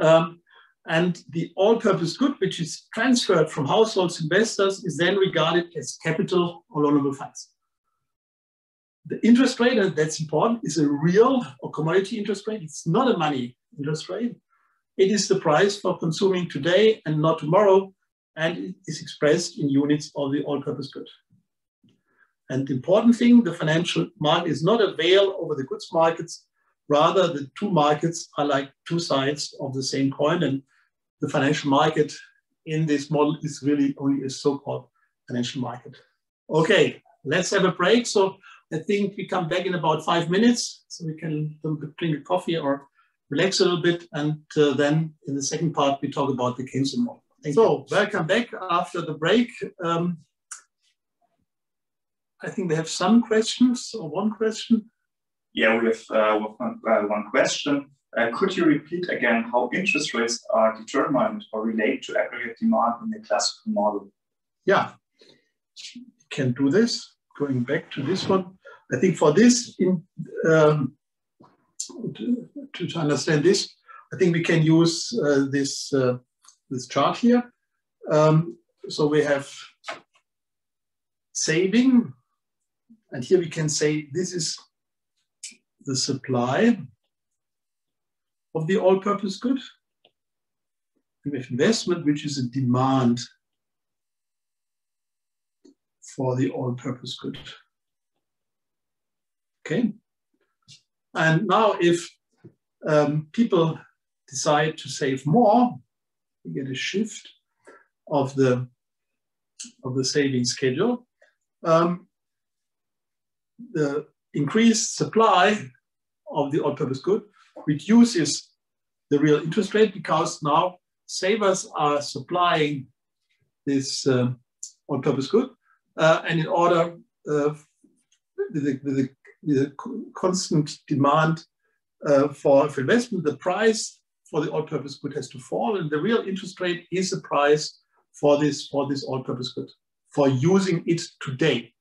A: Um, and the all-purpose good, which is transferred from households to investors, is then regarded as capital or loanable funds. The interest rate, and that's important, is a real or commodity interest rate. It's not a money interest rate. It is the price for consuming today and not tomorrow, and it is expressed in units of the all-purpose good. And the important thing, the financial market is not a veil over the goods markets. Rather, the two markets are like two sides of the same coin. And the financial market in this model is really only a so-called financial market. Okay, let's have a break. So I think we come back in about five minutes. So we can drink a coffee or relax a little bit, and uh, then in the second part, we talk about the Keynesian model. Thank so, you. welcome back after the break. Um, I think we have some questions or one question.
B: Yeah, we have uh, one, uh, one, question. Uh, could you repeat again how interest rates are determined or relate to aggregate demand in the classical model?
A: Yeah. can do this. Going back to this one, I think for this, in, um, to, to, understand this, I think we can use uh, this, uh, this chart here. Um, so we have saving, and here we can say this is the supply of the all-purpose good. We have investment, which is a demand for the all-purpose good. Okay. And now if um, people decide to save more, we get a shift of the, of the saving schedule. Um, the increased supply of the all-purpose good reduces the real interest rate because now savers are supplying this uh, all-purpose good, uh, and in order uh, with, the, the, the, constant demand uh, for, for investment, the price for the all-purpose good has to fall, and the real interest rate is the price for this for this all-purpose good for using it today.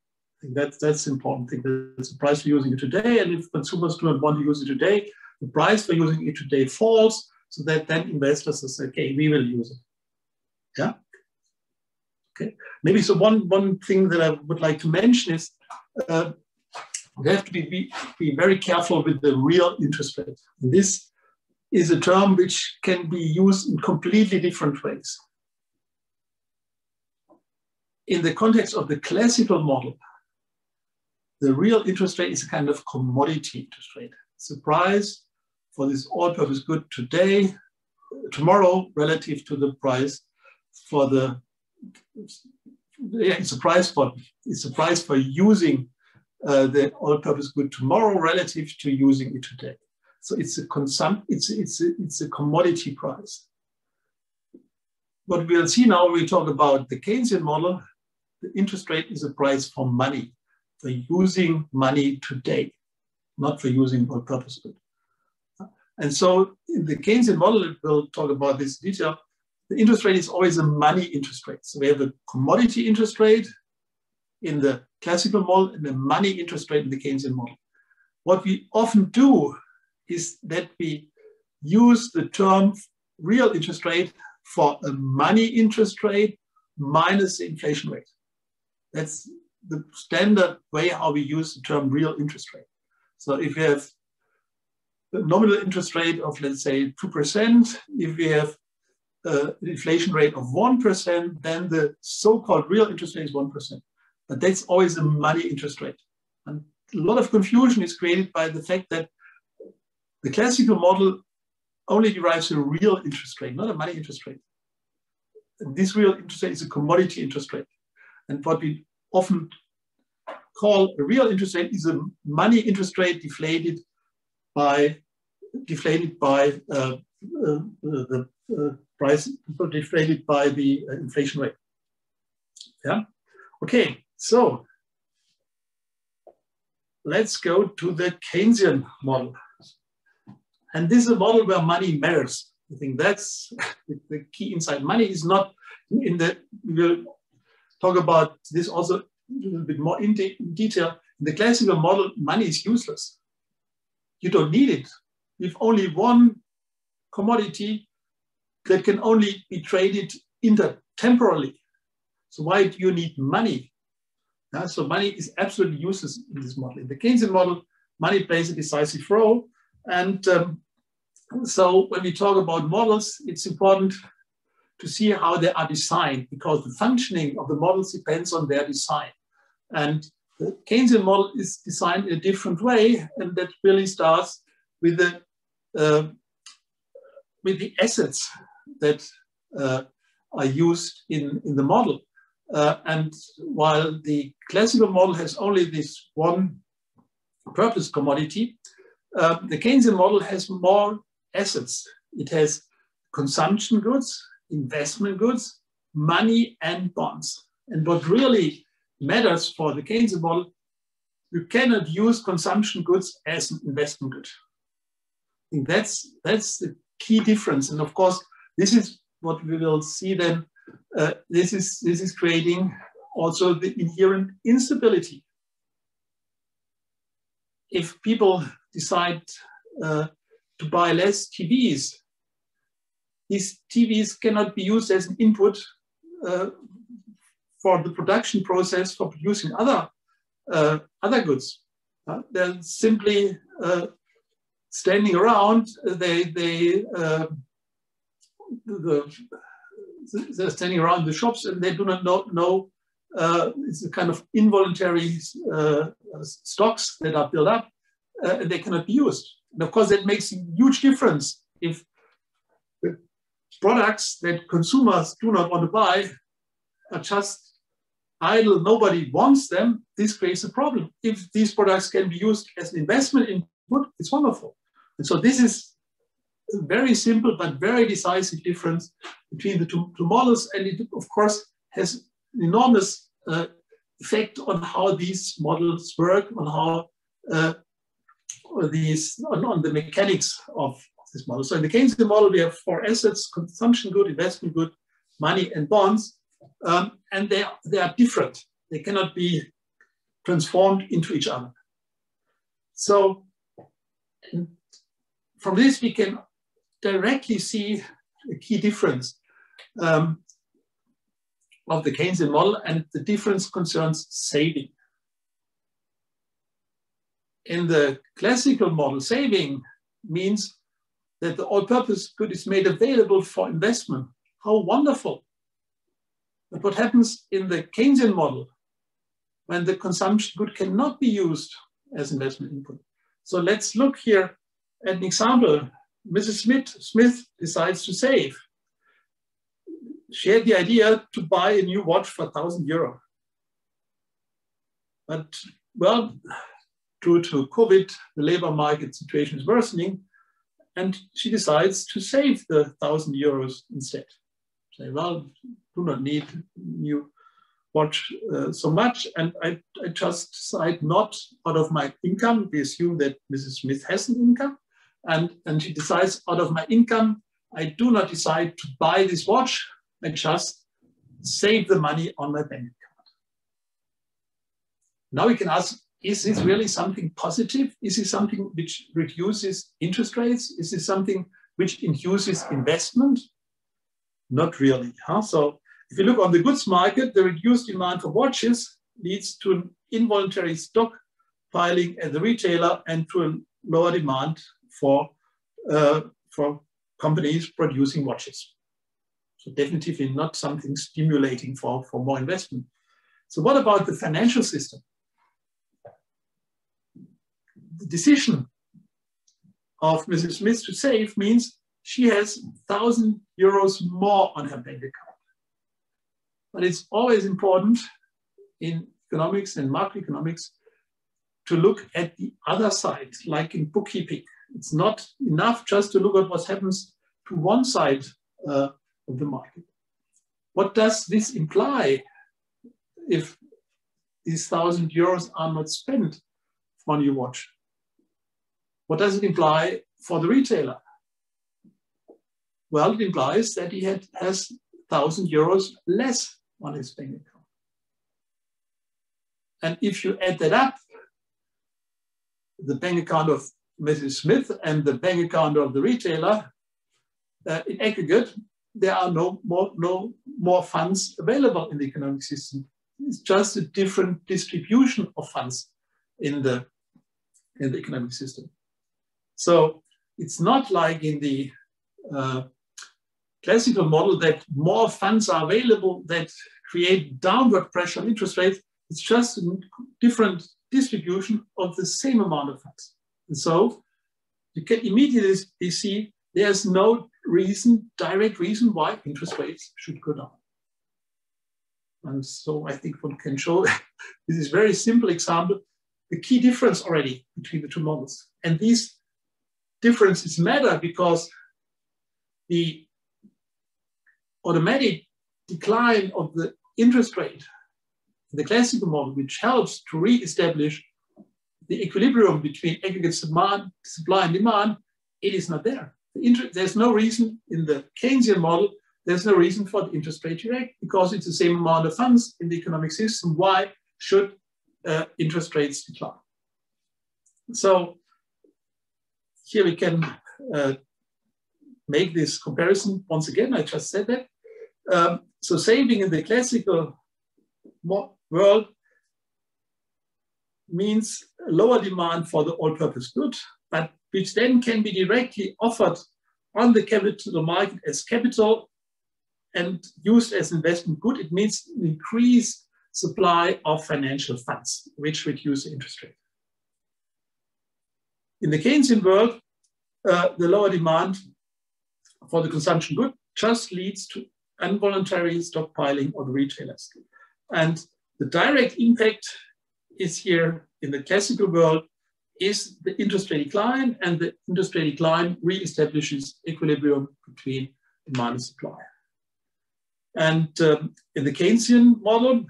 A: That's that's the important thing. That's the price for using it today, and if consumers do not want to use it today, the price for using it today falls, so that then investors say, okay, we will use it. Yeah. Okay. Maybe so one one thing that I would like to mention is uh, we have to be, be, be very careful with the real interest rate. This is a term which can be used in completely different ways. In the context of the classical model, the real interest rate is a kind of commodity interest rate. A price for this all-purpose good today, tomorrow, relative to the price for the yeah, it's a price for it's a price for using uh, the all-purpose good tomorrow relative to using it today. So it's a consum it's it's a, it's a commodity price. What we'll see now when we talk about the Keynesian model, the interest rate is a price for money for using money today, not for using all purpose good. And so in the Keynesian model, we'll talk about this in detail, the interest rate is always a money interest rate. So we have a commodity interest rate in the classical model and a money interest rate in the Keynesian model. What we often do is that we use the term real interest rate for a money interest rate minus the inflation rate. That's the standard way how we use the term real interest rate. So if you have the nominal interest rate of, let's say, 2%, if we have uh, an inflation rate of 1%, then the so-called real interest rate is 1%. But that's always a money interest rate. And a lot of confusion is created by the fact that the classical model only derives a real interest rate, not a money interest rate. And this real interest rate is a commodity interest rate. And what we often call a real interest rate is a money interest rate deflated by deflated by uh, uh, the uh, price deflated by the uh, inflation rate. Yeah. Okay. So let's go to the Keynesian model. And this is a model where money matters. I think that's the key insight. Money is not in the, we'll talk about this also a little bit more in, de in detail. In the classical model, money is useless. You don't need it. You've only one commodity that can only be traded intertemporally. So why do you need money? Yeah, so money is absolutely useless in this model. In the Keynesian model, money plays a decisive role. And um, so when we talk about models, it's important to see how they are designed because the functioning of the models depends on their design. And the Keynesian model is designed in a different way, and that really starts with the uh, with the assets that uh, are used in, in the model. Uh, and while the classical model has only this one purpose commodity, uh, the Keynesian model has more assets. It has consumption goods, investment goods, money, and bonds. And what really matters for the Keynesian model, you cannot use consumption goods as an investment good. I think that's, that's the key difference. And of course, this is what we will see then. Uh, this is this is creating also the inherent instability. If people decide uh, to buy less TVs, these TVs cannot be used as an input uh, for the production process for producing other, uh, other goods. Uh, they're simply uh, standing around. They, they, uh, the, they're standing around the shops and they do not know, know uh, it's a kind of involuntary stocks that are built up and they cannot be used. And of course, that makes a huge difference if products that consumers do not want to buy are just idle, nobody wants them, this creates a problem. If these products can be used as an investment input, it's wonderful. And so this is a very simple but very decisive difference between the two, two models. And it, of course, has enormous uh, effect on how these models work, on how uh, these, on, on, the mechanics of, this model. So in the Keynesian model, we have four assets, consumption good, investment good, money, and bonds. Um, and they, they are different. They cannot be transformed into each other. So from this, we can directly see a key difference um, of the Keynesian model, and the difference concerns saving. In the classical model, saving means that the all-purpose good is made available for investment. How wonderful. But what happens in the Keynesian model when the consumption good cannot be used as investment input? So let's look here at an example. Mrs. Smith, Smith decides to save. She had the idea to buy a new watch for 1,000 euro. But, well, due to COVID, the labor market situation is worsening and she decides to save the thousand euros instead. Say, well, do not need new watch uh, so much, and I, I just decide not out of my income. We assume that Mrs. Smith has an income, and, and she decides out of my income, I do not decide to buy this watch. I just save the money on my bank account. Now we can ask, is this really something positive? Is this something which reduces interest rates? Is this something which induces investment? Not really. Huh? So if you look on the goods market, the reduced demand for watches leads to an involuntary stock piling at the retailer and to a lower demand for, uh, for companies producing watches. So definitely not something stimulating for, for more investment. So what about the financial system? The decision of Mrs. Smith to save means she has 1,000 euros more on her bank account. But it's always important in economics and macroeconomics to look at the other side, like in bookkeeping. It's not enough just to look at what happens to one side uh, of the market. What does this imply if these 1,000 euros are not spent on your watch? What does it imply for the retailer? Well, it implies that he had, has 1,000 euros less on his bank account. And if you add that up, the bank account of Mrs. Smith and the bank account of the retailer, uh, in aggregate, there are no more, no more funds available in the economic system. It's just a different distribution of funds in the, in the economic system. So it's not like in the uh, classical model that more funds are available that create downward pressure on interest rates. It's just a different distribution of the same amount of funds. And so you can immediately see there's no reason, direct reason why interest rates should go down. And so I think one can show this is very simple example, the key difference already between the two models. And these differences matter because the automatic decline of the interest rate in the classical model, which helps to re-establish the equilibrium between aggregate demand, supply and demand, it is not there. The there's no reason in the Keynesian model there's no reason for the interest rate to react because it's the same amount of funds in the economic system. Why should uh, interest rates decline? So here we can uh, make this comparison once again. I just said that. Um, so saving in the classical world means lower demand for the all-purpose good, but which then can be directly offered on the capital market as capital and used as investment good. It means increased supply of financial funds, which reduce interest rate. In the Keynesian world, uh, the lower demand for the consumption good just leads to involuntary stockpiling on retailers. And the direct impact is here in the classical world is the interest rate decline and the interest rate decline re-establishes equilibrium between demand and supply. And um, in the Keynesian model,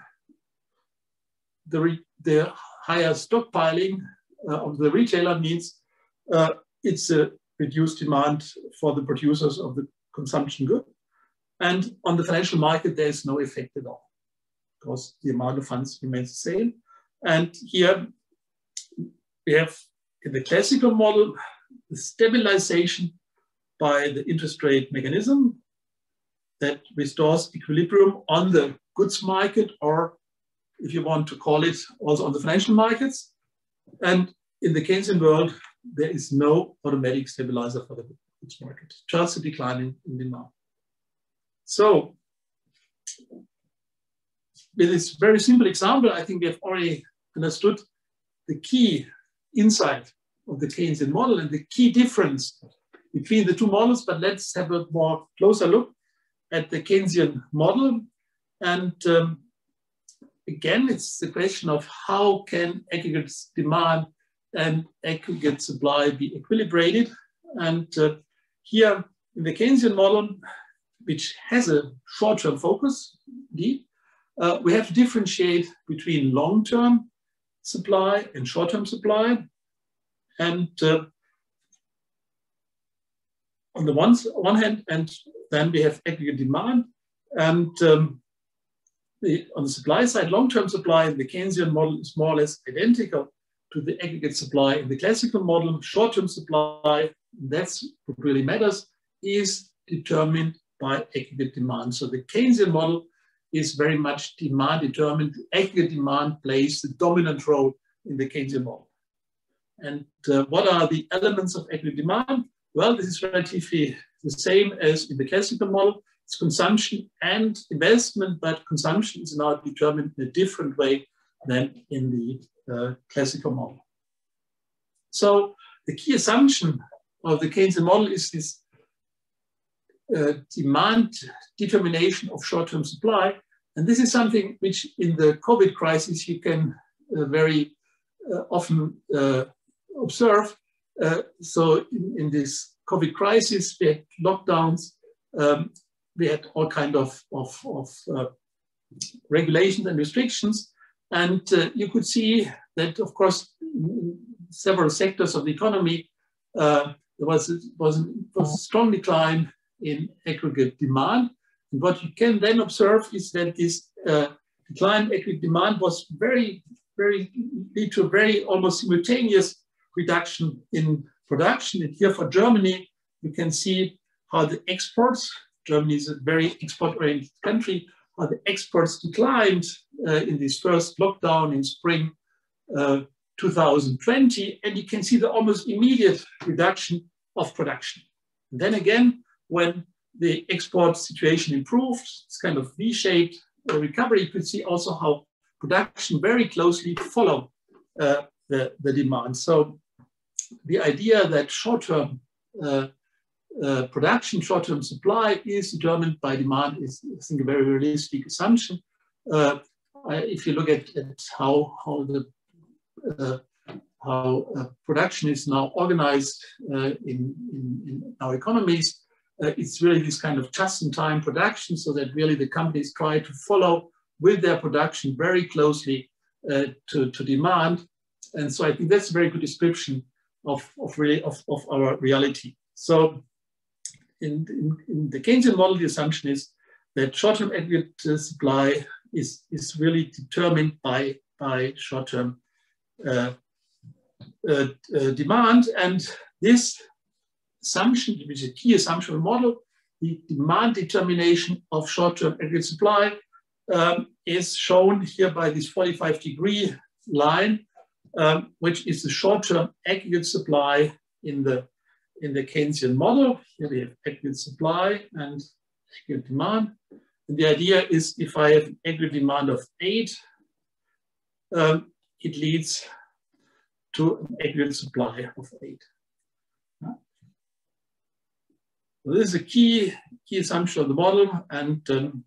A: the, the higher stockpiling of the retailer means uh, it's a reduced demand for the producers of the consumption good. And on the financial market, there's no effect at all because the amount of funds remains the same. And here we have in the classical model, the stabilization by the interest rate mechanism that restores equilibrium on the goods market, or if you want to call it, also on the financial markets. And in the Keynesian world, there is no automatic stabilizer for the goods market, just a decline in demand. So with this very simple example, I think we have already understood the key insight of the Keynesian model and the key difference between the two models, but let's have a more closer look at the Keynesian model. And um, again, it's the question of how can aggregate demand and aggregate supply be equilibrated. And uh, here in the Keynesian model, which has a short-term focus, indeed, uh, we have to differentiate between long-term supply and short-term supply. And uh, on the one, one hand, and then we have aggregate demand. And um, the, on the supply side, long-term supply in the Keynesian model is more or less identical to the aggregate supply in the classical model. Short-term supply, that's what really matters, is determined by aggregate demand. So the Keynesian model is very much demand determined. Aggregate demand plays the dominant role in the Keynesian model. And uh, what are the elements of aggregate demand? Well, this is relatively the same as in the classical model. It's consumption and investment, but consumption is now determined in a different way than in the uh, classical model. So the key assumption of the Keynesian model is this uh, demand determination of short-term supply. And this is something which in the COVID crisis you can uh, very uh, often uh, observe. Uh, so in, in, this COVID crisis, we had lockdowns, um, we had all kind of, of, of uh, regulations and restrictions. And uh, you could see that, of course, several sectors of the economy, uh, there was, was, was a strong decline in aggregate demand. And what you can then observe is that this uh, decline in aggregate demand was very, very, lead to a very almost simultaneous reduction in production. And here for Germany, you can see how the exports, Germany is a very export-oriented country, how the exports declined uh, in this first lockdown in spring uh, 2020. And you can see the almost immediate reduction of production. And then again, when the export situation improved, it's kind of V-shaped uh, recovery, you could see also how production very closely followed uh, the, the demand. So the idea that short-term uh, uh, production, short-term supply is determined by demand is, I think, a very realistic assumption. Uh, if you look at, at how, how the uh, how uh, production is now organized uh, in, in, in, our economies, it's really this kind of just-in-time production so that really the companies try to follow with their production very closely to, to demand. And so I think that's a very good description of, of, really, of, of our reality. So in, in, in, the Keynesian model, the assumption is that short-term aggregate uh, supply is, is really determined by, by short-term uh, uh, uh, demand. And this assumption, which is a key assumption of the model, the demand determination of short-term aggregate supply um, is shown here by this 45 degree line, um, which is the short-term aggregate supply in the in the Keynesian model. Here we have aggregate supply and aggregate demand. And the idea is if I have an aggregate demand of eight, um, it leads to an aggregate supply of eight. So this is a key, key assumption of the model, and um,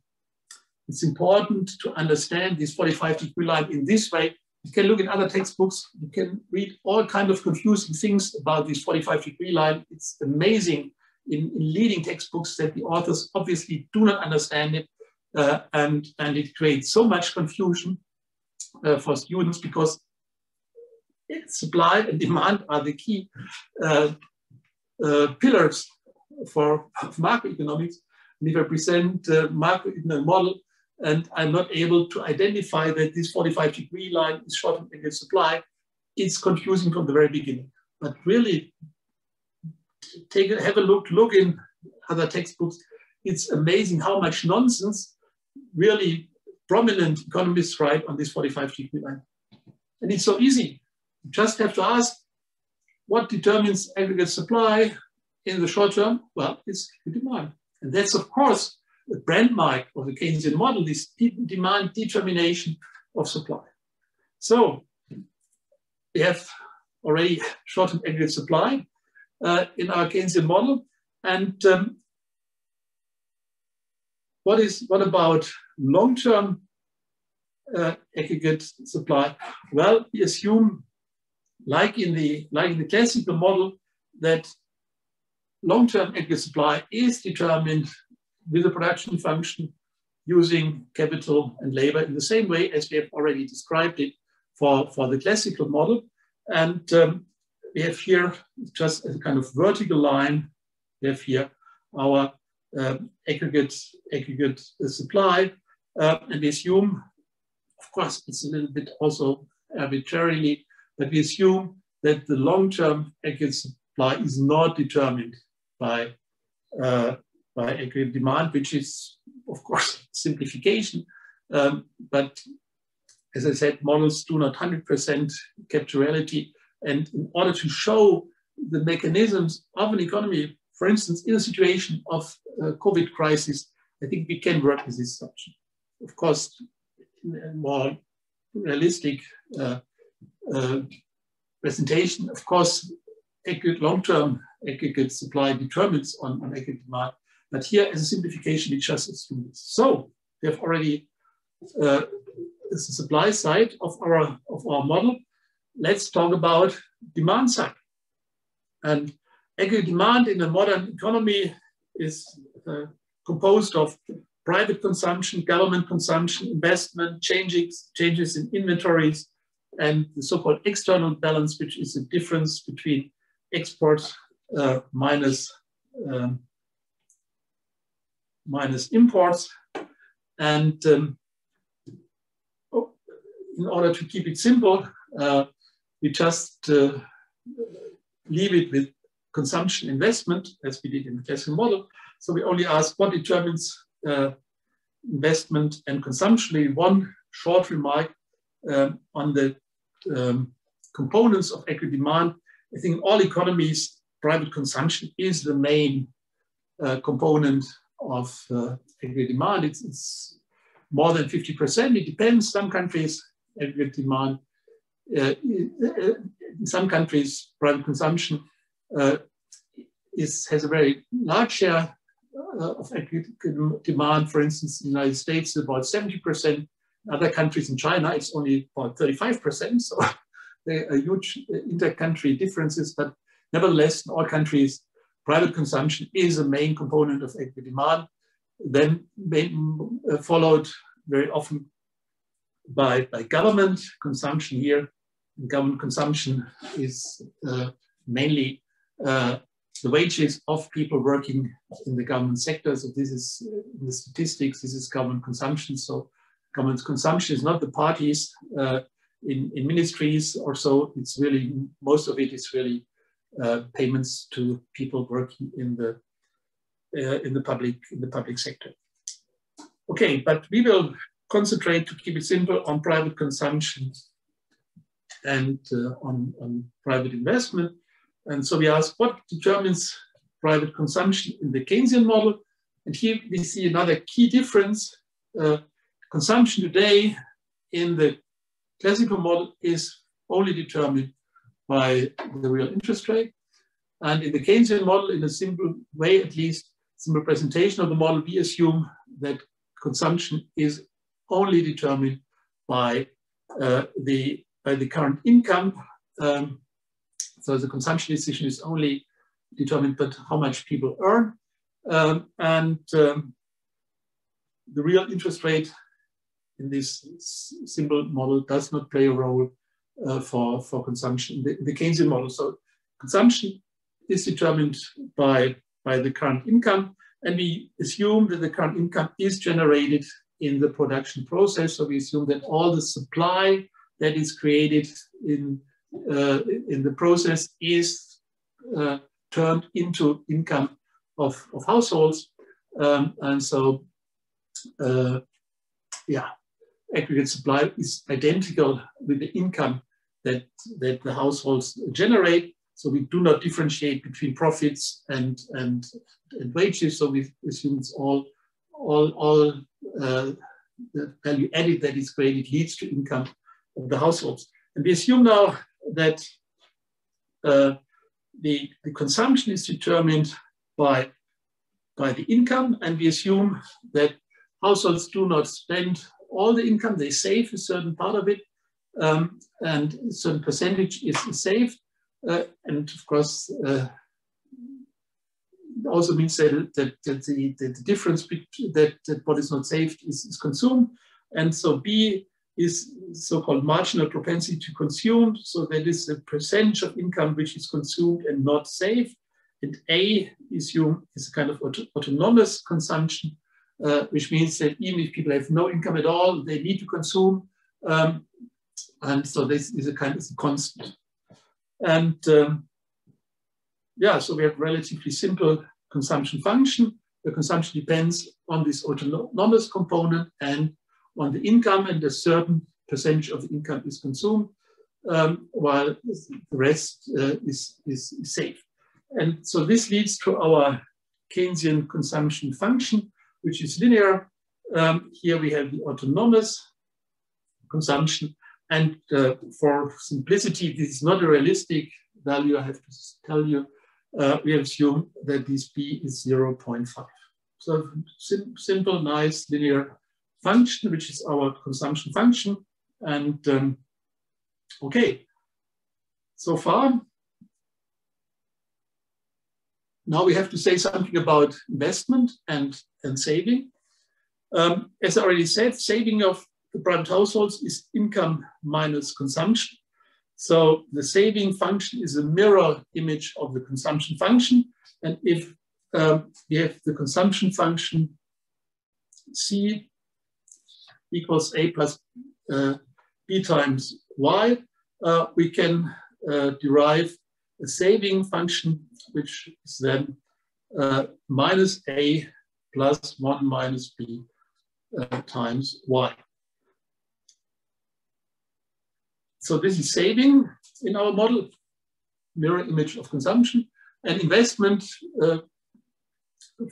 A: it's important to understand this 45 degree line in this way. You can look in other textbooks, you can read all kind of confusing things about this 45 degree line. It's amazing in, in leading textbooks that the authors obviously do not understand it, uh, and, and it creates so much confusion uh, for students because supply and demand are the key uh, uh pillars for macroeconomics. And if I present a macroeconomic model and I'm not able to identify that this 45 degree line is short of aggregate supply, it's confusing from the very beginning. But really, take a, have a look, look in other textbooks. It's amazing how much nonsense really prominent economists write on this 45 degree line. And it's so easy. You just have to ask, what determines aggregate supply? in the short term? Well, it's demand. And that's, of course, the brand mark of the Keynesian model, is demand determination of supply. So we have already short-term aggregate supply uh, in our Keynesian model. And um, what is what about long-term uh, aggregate supply? Well, we assume, like in the like in the classical model, that long-term aggregate supply is determined with a production function using capital and labor in the same way as we have already described it for, for the classical model. And um, we have here just a kind of vertical line. We have here our um, aggregate, aggregate supply. Uh, and we assume, of course, it's a little bit also arbitrarily, but we assume that the long-term aggregate supply is not determined by, uh, by aggregate demand, which is, of course, simplification. Um, but as I said, models do not 100% capture reality. And in order to show the mechanisms of an economy, for instance, in a situation of uh, COVID crisis, I think we can work with this assumption. Of course, a more realistic uh, uh, presentation, of course, aggregate long-term aggregate supply determines on, on aggregate demand. But here, as a simplification, we just assume this. So we have already uh, the supply side of our, of our model. Let's talk about demand side. And aggregate demand in a modern economy is uh, composed of private consumption, government consumption, investment, changes, changes in inventories, and the so-called external balance, which is the difference between exports uh, minus, um, minus imports. And um, oh, in order to keep it simple, uh, we just uh, leave it with consumption investment, as we did in the classical model. So we only ask what determines uh, investment and consumption. One short remark um, on the um, components of aggregate demand. I think in all economies, private consumption is the main uh, component of uh, aggregate demand. It's, it's, more than 50%. It depends. Some countries, aggregate demand, uh, in some countries, private consumption uh, is, has a very large share uh, of aggregate demand. For instance, in the United States, is about 70%. In other countries in China, it's only about 35%. So there are huge inter-country differences, but nevertheless, in all countries, private consumption is a main component of aggregate demand, then uh, followed very often by, by government consumption here. Government consumption is uh, mainly uh, the wages of people working in the government sector. So this is in the statistics, this is government consumption. So government consumption is not the parties uh, in, in ministries or so. It's really, most of it is really uh, payments to people working in the, uh, in the public, in the public sector. Okay, but we will concentrate to keep it simple on private consumption and uh, on, on private investment. And so we ask what determines private consumption in the Keynesian model. And here we see another key difference. Uh, consumption today in the classical model is only determined by the real interest rate. And in the Keynesian model, in a simple way, at least, simple presentation of the model, we assume that consumption is only determined by uh, the by the current income. Um, so the consumption decision is only determined by how much people earn. Um, and um, the real interest rate in this simple model does not play a role uh, for, for consumption, the, the Keynesian model. So consumption is determined by, by the current income, and we assume that the current income is generated in the production process. So we assume that all the supply that is created in, uh, in the process is uh, turned into income of, of households. Um, and so, uh, yeah, aggregate supply is identical with the income that, that the households generate. So we do not differentiate between profits and, and, and wages. So we assume it's all, all, all uh, the value added that is created leads to income of the households. And we assume now that uh, the, the consumption is determined by, by the income, and we assume that households do not spend all the income, they save a certain part of it, um, and a certain percentage is saved. Uh, and of course, uh, also means that, that, that, the, that the difference that, that what is not saved is, is consumed. And so B is so-called marginal propensity to consume. So that is the percentage of income which is consumed and not saved. And A is, you, is a kind of auto autonomous consumption, uh, which means that even if people have no income at all, they need to consume. Um, and so this is a kind of constant. And um, yeah, so we have a relatively simple consumption function. The consumption depends on this autonomous component and on the income, and a certain percentage of the income is consumed, um, while the rest uh, is, is, saved. And so this leads to our Keynesian consumption function, which is linear. Um, here we have the autonomous consumption. And uh, for simplicity, this is not a realistic value, I have to tell you. Uh, we assume that this b is 0.5. So sim simple, nice, linear function, which is our consumption function. And um, okay, so far. Now we have to say something about investment and, and saving. Um, as I already said, saving of the private households is income minus consumption. So the saving function is a mirror image of the consumption function. And if um, we have the consumption function C equals a plus uh, b times y, uh, we can uh, derive a saving function, which is then uh, minus a plus 1 minus b uh, times y. So this is saving in our model, mirror image of consumption, and investment uh,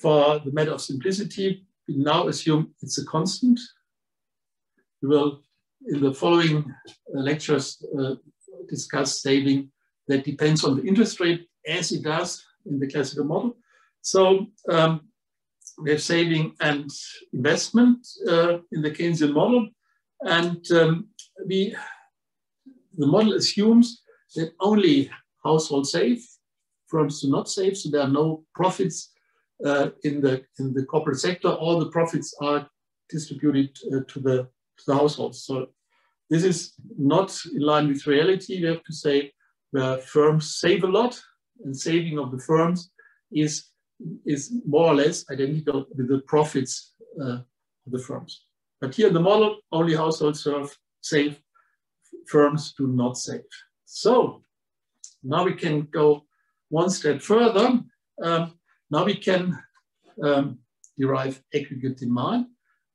A: for the matter of simplicity, we now assume it's a constant we will, in the following uh, lectures, uh, discuss saving that depends on the interest rate as it does in the classical model. So um, we have saving and investment uh, in the Keynesian model. And um, we, the model assumes that only households save, firms do not save, so there are no profits uh, in, the, in the corporate sector. All the profits are distributed uh, to the to the households. So this is not in line with reality. We have to say where firms save a lot and saving of the firms is, is more or less identical with the profits uh, of the firms. But here in the model, only households serve, save, firms do not save. So now we can go one step further. Um, now we can um, derive aggregate demand.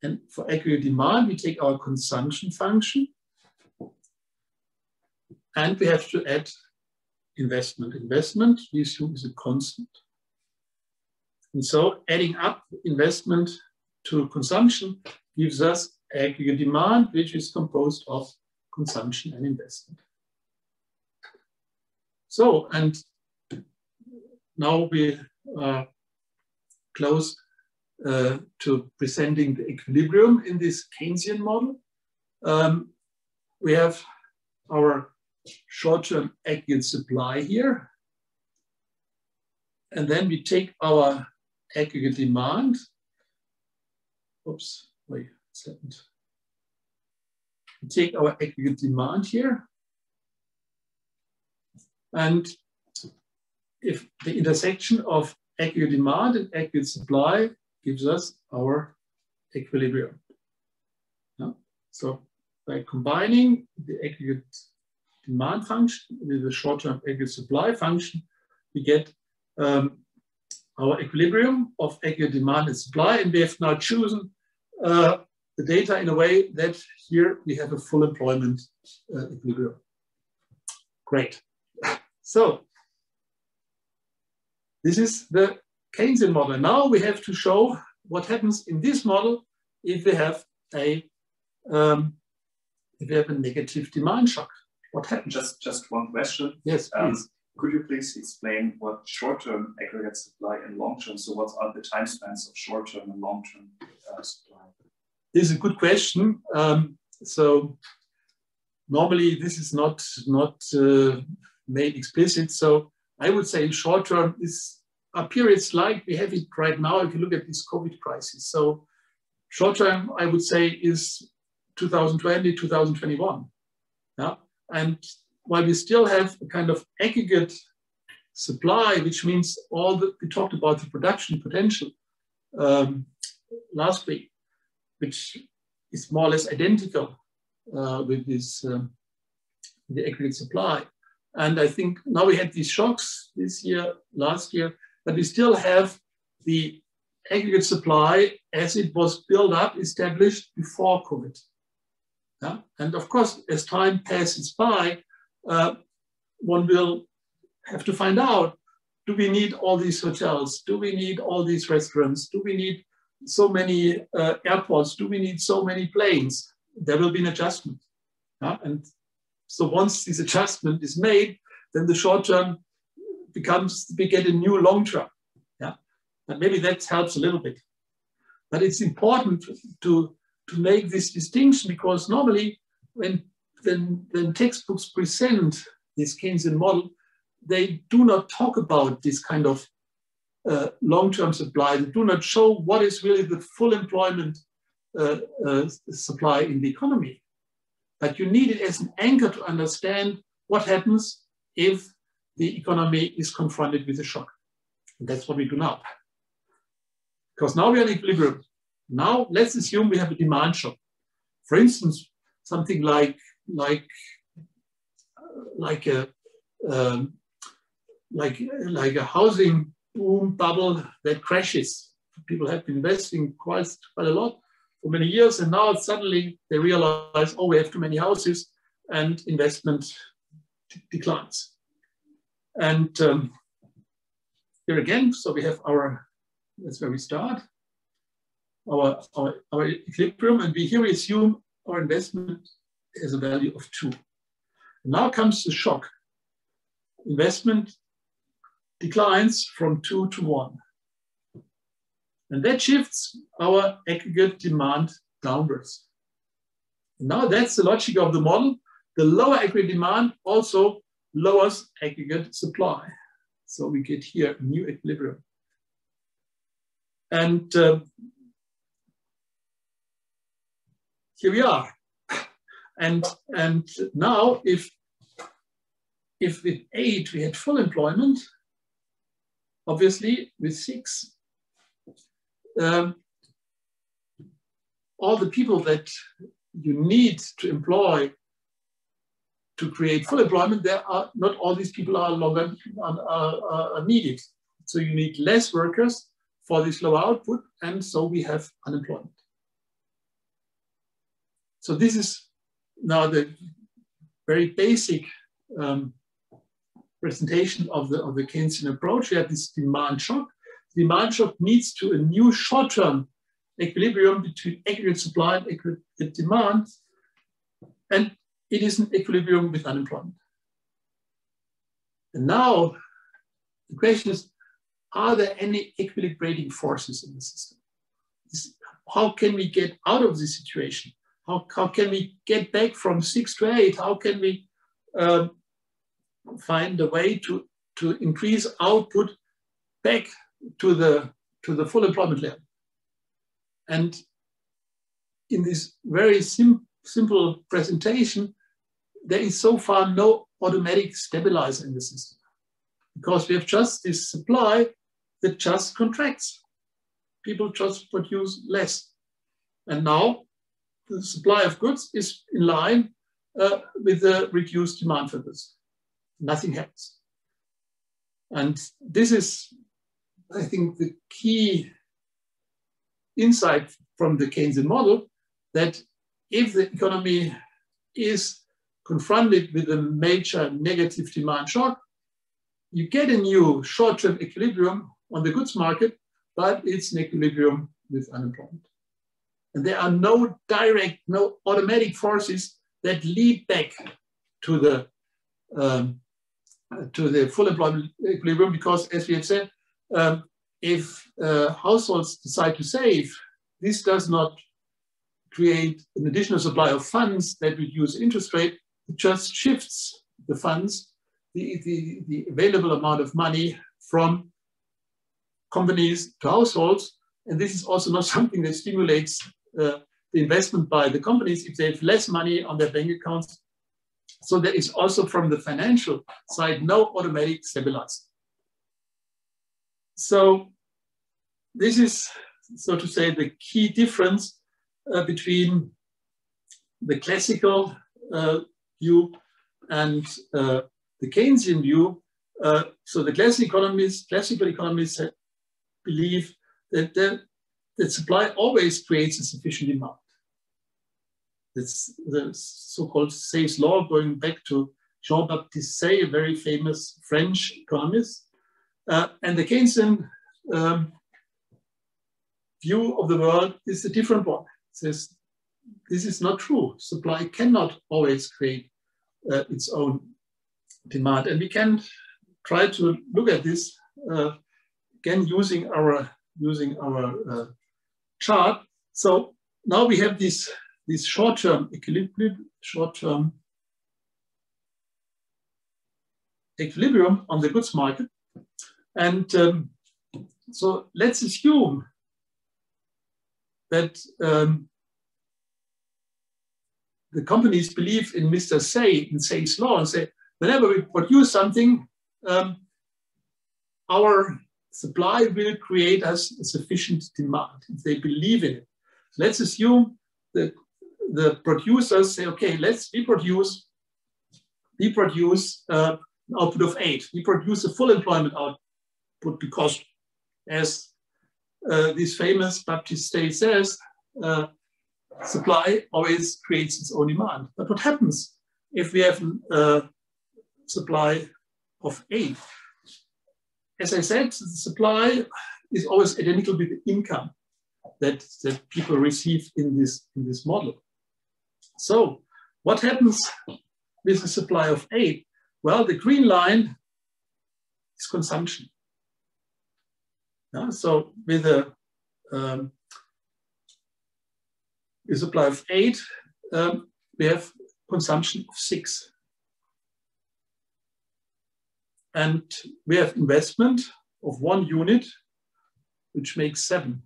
A: And for aggregate demand, we take our consumption function and we have to add investment. Investment, we assume, is a constant. And so adding up investment to consumption gives us aggregate demand, which is composed of consumption and investment. So, and now we are close uh, to presenting the equilibrium in this Keynesian model. Um, we have our short-term aggregate supply here. And then we take our aggregate demand. Oops, wait a second. We take our aggregate demand here. And if the intersection of aggregate demand and aggregate supply gives us our equilibrium. Yeah? So by combining the aggregate demand function with the short-term aggregate supply function, we get um, our equilibrium of aggregate demand and supply. And we have now chosen uh, the data in a way that here we have a full employment uh, equilibrium. Great. So this is the Keynesian model. Now we have to show what happens in this model if we have a um, if we have a negative demand shock. What happens?
B: Just just one question.
A: Yes, um.
B: Could you please explain what short-term aggregate supply and long-term? So, what are the time spans of short-term and long-term uh, supply?
A: This is a good question. Um, so, normally this is not not uh, made explicit. So, I would say in short-term is a periods like we have it right now. If you look at this COVID crisis, so short-term I would say is 2020, 2021. Yeah, and while we still have a kind of aggregate supply, which means all that we talked about the production potential um, last week, which is more or less identical uh, with this um, the aggregate supply. And I think now we had these shocks this year, last year, but we still have the aggregate supply as it was built up, established before COVID. Yeah? And of course, as time passes by, uh, one will have to find out, do we need all these hotels? Do we need all these restaurants? Do we need so many uh, airports? Do we need so many planes? There will be an adjustment. Yeah? And so once this adjustment is made, then the short term becomes, we get a new long term. Yeah? And maybe that helps a little bit. But it's important to, to make this distinction because normally when, when, textbooks present this Keynesian model, they do not talk about this kind of uh, long-term supply. They do not show what is really the full employment uh, uh, supply in the economy. But you need it as an anchor to understand what happens if the economy is confronted with a shock. And that's what we do now. Because now we are in equilibrium. Now let's assume we have a demand shock. For instance, something like like like a um, like like a housing boom bubble that crashes. People have been investing quite quite a lot for many years, and now suddenly they realize, oh, we have too many houses, and investment declines. And um, here again, so we have our that's where we start our, our, our equilibrium, and we here assume our investment has a value of two. now comes the shock. Investment declines from two to one. And that shifts our aggregate demand downwards. Now that's the logic of the model. The lower aggregate demand also lowers aggregate supply. So we get here a new equilibrium. And uh, here we are. And, and now if, if with eight we had full employment, obviously with six, um, all the people that you need to employ to create full employment, there are not all these people are longer are, are, are needed. So you need less workers for this lower output, and so we have unemployment. So this is now the very basic um, presentation of the, of the Keynesian approach. We have this demand shock. Demand shock leads to a new short-term equilibrium between aggregate supply and aggregate demand. And it is an equilibrium with unemployment. And now the question is, are there any equilibrating forces in the system? How can we get out of this situation? How, how can we get back from six to eight? How can we um, find a way to, to increase output back to the, to the full employment level? And in this very sim simple presentation, there is so far no automatic stabilizer in the system because we have just this supply that just contracts. People just produce less. And now the supply of goods is in line uh, with the reduced demand for goods. Nothing happens. And this is, I think, the key insight from the Keynesian model that if the economy is confronted with a major negative demand shock, you get a new short-term equilibrium on the goods market, but it's an equilibrium with unemployment. And there are no direct, no automatic forces that lead back to the um, to the full employment equilibrium because, as we have said, um, if uh, households decide to save, this does not create an additional supply of funds that reduce interest rate. It just shifts the funds, the, the, the available amount of money from companies to households. And this is also not something that stimulates the investment by the companies if they have less money on their bank accounts. So there is also from the financial side no automatic stabilizer. So this is, so to say, the key difference uh, between the classical uh, view and uh, the Keynesian view. Uh, so the classical economists, classical economists believe that the, that supply always creates a sufficient demand. It's the so-called Say's law, going back to Jean-Baptiste Say, a very famous French economist. Uh, and the Keynesian um, view of the world is a different one. It says this is not true. Supply cannot always create uh, its own demand. And we can try to look at this uh, again using our using our uh, chart. So now we have this this short-term equilibrium, short-term equilibrium on the goods market. And um, so let's assume that um, the companies believe in Mr. Say, in Say's law, and say, whenever we produce something, um, our supply will create us a sufficient demand if they believe in it. Let's assume that the producers say, okay, let's we produce, we produce uh, an output of eight. We produce a full employment output because as uh, this famous Baptiste Say says, uh, supply always creates its own demand. But what happens if we have a uh, supply of eight? As I said, the supply is always identical with the income that, that people receive in this, in this model. So what happens with the supply of eight? Well, the green line is consumption. Yeah, so with a, um, supply of eight, um, we have consumption of six. And we have investment of one unit, which makes seven.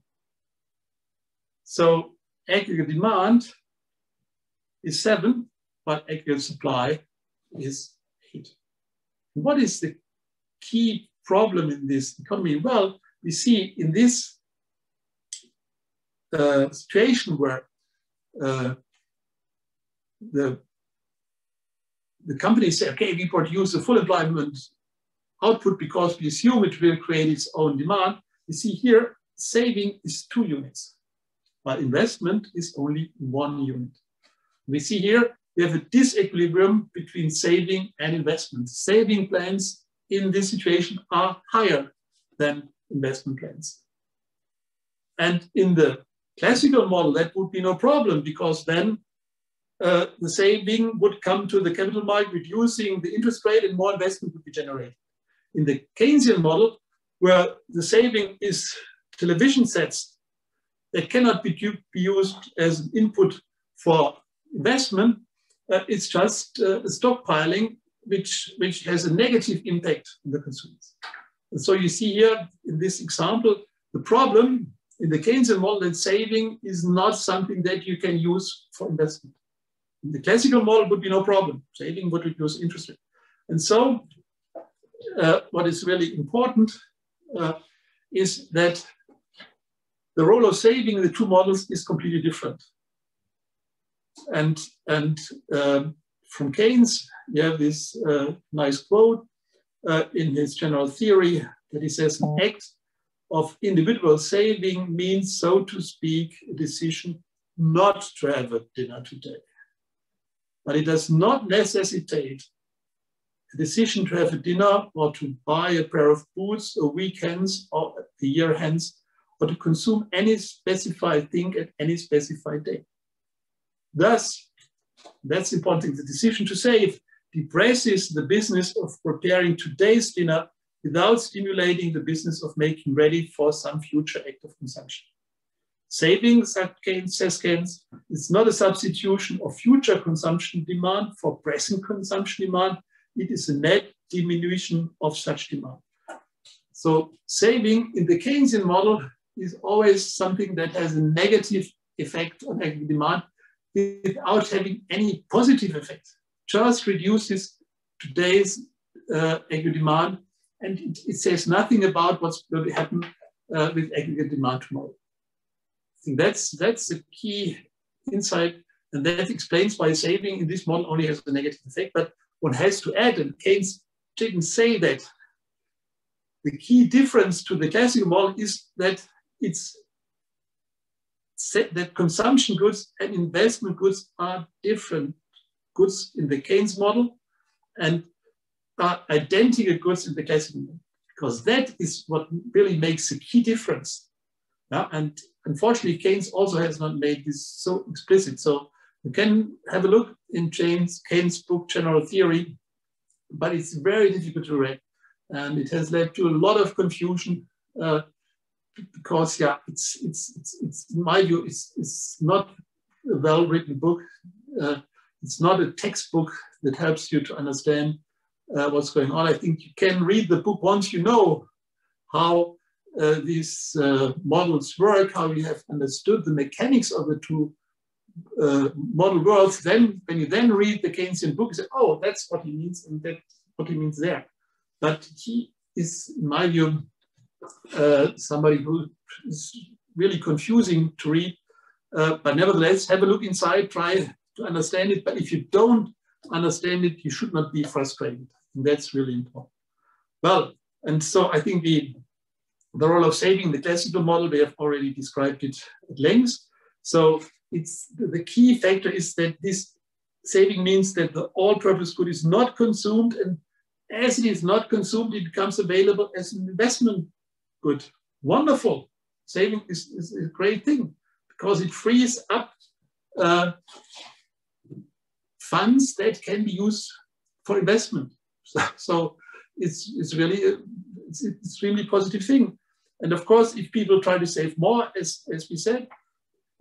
A: So aggregate demand is seven, but aggregate supply is eight. What is the key problem in this economy? Well, we see in this uh, situation where uh, the the companies say, okay, we produce a full employment output because we assume it will create its own demand. You see here, saving is two units, while investment is only one unit. We see here, we have a disequilibrium between saving and investment. Saving plans in this situation are higher than investment plans. And in the classical model, that would be no problem because then uh, the saving would come to the capital market, reducing the interest rate and more investment would be generated. In the Keynesian model, where the saving is television sets that cannot be, be used as an input for investment, uh, it's just uh, stockpiling, which, which has a negative impact on the consumers. And so you see here in this example, the problem in the Keynesian model that saving is not something that you can use for investment. In the classical model would be no problem. Saving would reduce interest rate. And so uh, what is really important uh, is that the role of saving in the two models is completely different. And, and um, from Keynes, you have this uh, nice quote uh, in his general theory that he says an act of individual saving means, so to speak, a decision not to have a dinner today but it does not necessitate a decision to have a dinner or to buy a pair of boots a week hence or a year hence or to consume any specified thing at any specified day. Thus, that's important, the decision to save depresses the business of preparing today's dinner without stimulating the business of making ready for some future act of consumption. Savings, says Keynes, is not a substitution of future consumption demand for present consumption demand. It is a net diminution of such demand. So saving in the Keynesian model is always something that has a negative effect on aggregate demand without having any positive effect. Just reduces today's uh, aggregate demand and it, it, says nothing about what's going to happen uh, with aggregate demand tomorrow. I think that's that's a key insight, and that explains why saving in this model only has a negative effect. But one has to add, and Keynes didn't say that. The key difference to the classical model is that it's said that consumption goods and investment goods are different goods in the Keynes model and are identical goods in the classical model, because that is what really makes a key difference. Yeah? And unfortunately, Keynes also has not made this so explicit. So you can have a look in James Keynes' book, General Theory, but it's very difficult to read. And it has led to a lot of confusion uh, because, yeah, it's, it's, it's, it's, in my view, it's, it's not a well-written book. Uh, it's not a textbook that helps you to understand uh, what's going on. I think you can read the book once you know how uh, these uh, models work, how we have understood the mechanics of the two uh, model worlds, then when you then read the Keynesian book, you say, oh, that's what he means and that's what he means there. But he is, in my view, uh, somebody who is really confusing to read. Uh, but nevertheless, have a look inside, try to understand it. But if you don't understand it, you should not be frustrated. And that's really important. Well, and so I think we the role of saving, the classical model, we have already described it at length. So it's the key factor is that this saving means that the all-purpose good is not consumed, and as it is not consumed, it becomes available as an investment good. Wonderful. Saving is, is a great thing because it frees up uh, funds that can be used for investment. So, so it's, it's really a, it's an extremely positive thing. And of course, if people try to save more, as, as we said,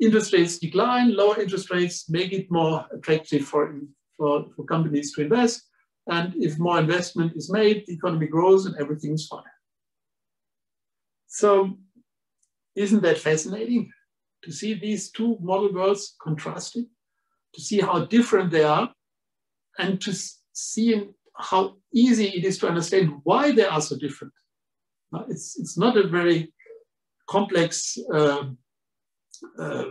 A: interest rates decline, lower interest rates make it more attractive for, for, for companies to invest. And if more investment is made, the economy grows and everything's fine. So isn't that fascinating to see these two model worlds contrasted, to see how different they are, and to see how easy it is to understand why they are so different. it's, it's not a very complex uh, uh,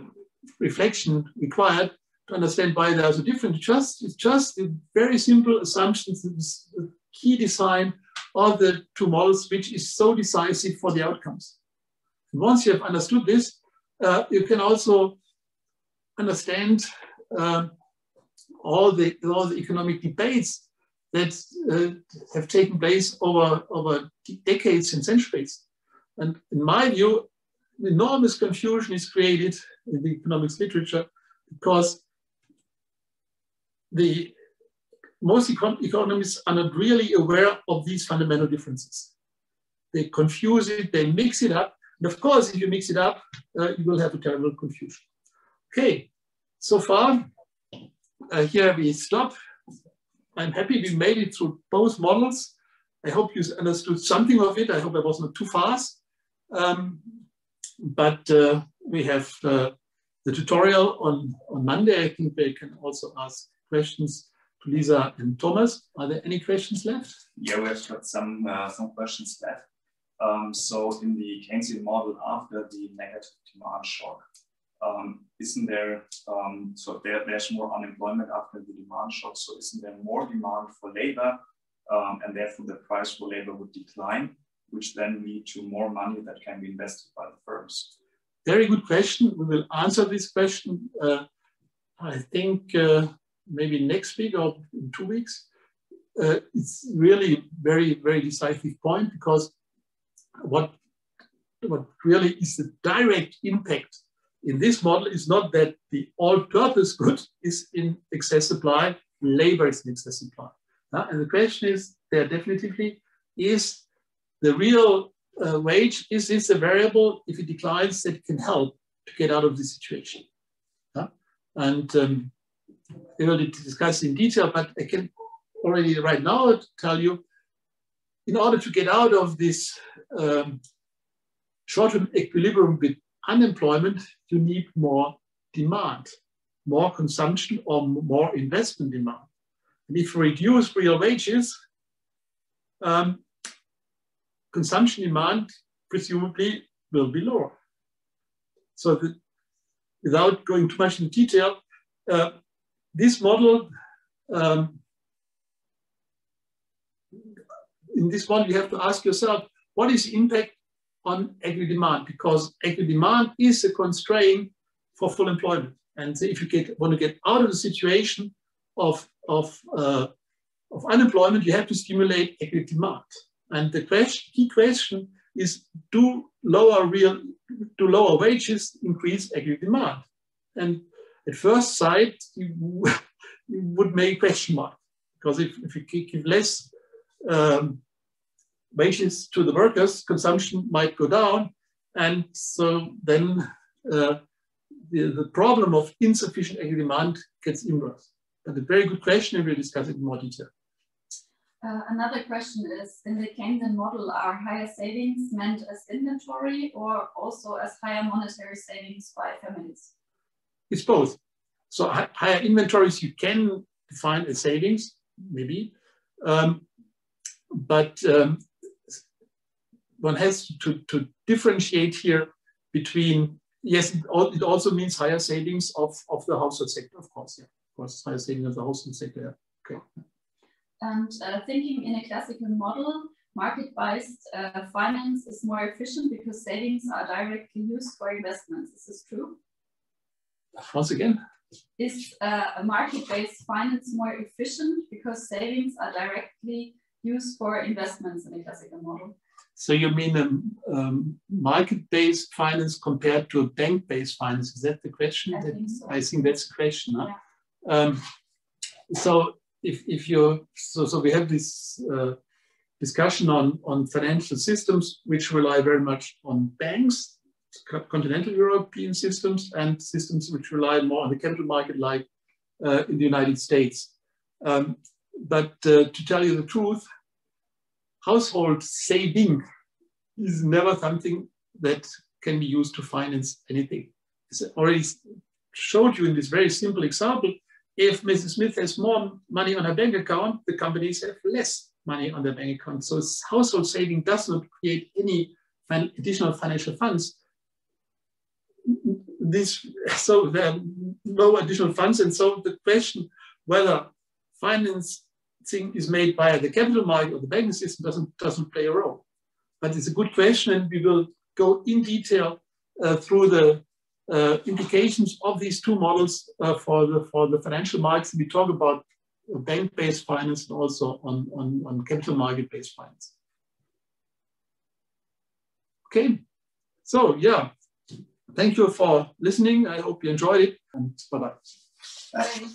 A: reflection required to understand why there's a difference. Just, it's just a very simple assumptions, the key design of the two models, which is so decisive for the outcomes. And once you have understood this, uh, you can also understand uh, all the all the economic debates that uh, have taken place over over decades and centuries. And in my view, enormous confusion is created in the economics literature because the most econ economists are not really aware of these fundamental differences. They confuse it, they mix it up. And of course, if you mix it up, uh, you will have a terrible confusion. Okay, so far, uh, here we stop. I'm happy we made it through both models. I hope you understood something of it. I hope I was not too fast. Um, but uh, we have uh, the tutorial on, on Monday. I think they can also ask questions to Lisa and Thomas. Are there any questions left?
B: Yeah, we have got some, uh, some questions left. Um, so in the Keynesian model after the negative demand shock, um, isn't there, um, so there, there's more unemployment after the demand shock, so isn't there more demand for labor um, and therefore the price for labor would decline, which then lead to more money that can be invested by the firms?
A: Very good question. We will answer this question, uh, I think uh, maybe next week or in two weeks. Uh, it's really very, very decisive point because what, what really is the direct impact in this model is not that the all-purpose good is in excess supply, labor is in excess supply. Uh, and the question is there definitively is the real uh, wage, is this a variable, if it declines, that can help to get out of this situation? And um, we will discuss in detail, but I can already right now tell you, in order to get out of this um, short-term equilibrium with unemployment, you need more demand, more consumption or more investment demand. And if you reduce real wages, um, consumption demand presumably will be lower. So the, without going too much into detail, uh, this model, um, in this model, you have to ask yourself, what is the impact on agri demand because agri demand is a constraint for full employment. And if you get, want to get out of the situation of, of, uh, of unemployment, you have to stimulate agri demand. And the question, key question is, do lower real, do lower wages increase aggregate demand? And at first sight, you, you would make question mark because if, if you give less um, wages to the workers, consumption might go down. And so then uh, the, the problem of insufficient aggregate demand gets inverse. But a very good question, and we'll discuss it in more detail.
C: Uh, another question is, in the Keynesian model, are higher savings meant as inventory or also as higher monetary savings by families?
A: It's both. So higher inventories you can define as savings, maybe. Um, but um, one has to, to differentiate here between, yes, it also means higher savings of, of the household sector, of course, yeah. Of course, higher savings of the household sector, yeah. okay.
C: And uh, thinking in a classical model, market-based uh, finance is more efficient because savings are directly used for investments. Is this true?
A: Once again?
C: Is uh, a market-based finance more efficient because savings are directly used for investments in a classical model?
A: So you mean a um, market-based finance compared to a bank-based finance? Is that the question?
C: I,
A: that,
C: think, so.
A: I think that's the question. Huh?
C: Yeah.
A: Um, so if, if you so so we have this uh, discussion on on financial systems which rely very much on banks, continental European systems, and systems which rely more on the capital market, like uh, in the United States. Um, but uh, to tell you the truth, household saving is never something that can be used to finance anything. As already showed you in this very simple example, if Mrs. Smith has more money on her bank account, the companies have less money on their bank account. So household saving does not create any additional financial funds. This, so there are no additional funds. And so the question whether financing is made by the capital market or the banking system doesn't, doesn't play a role. But it's a good question, and we will go in detail uh, through the uh, implications of these two models uh, for, the, for the financial markets. We talk about bank-based finance and also on, on, on capital market-based finance. Okay, so yeah, thank you for listening. I hope you enjoyed it and bye-bye.
C: Bye.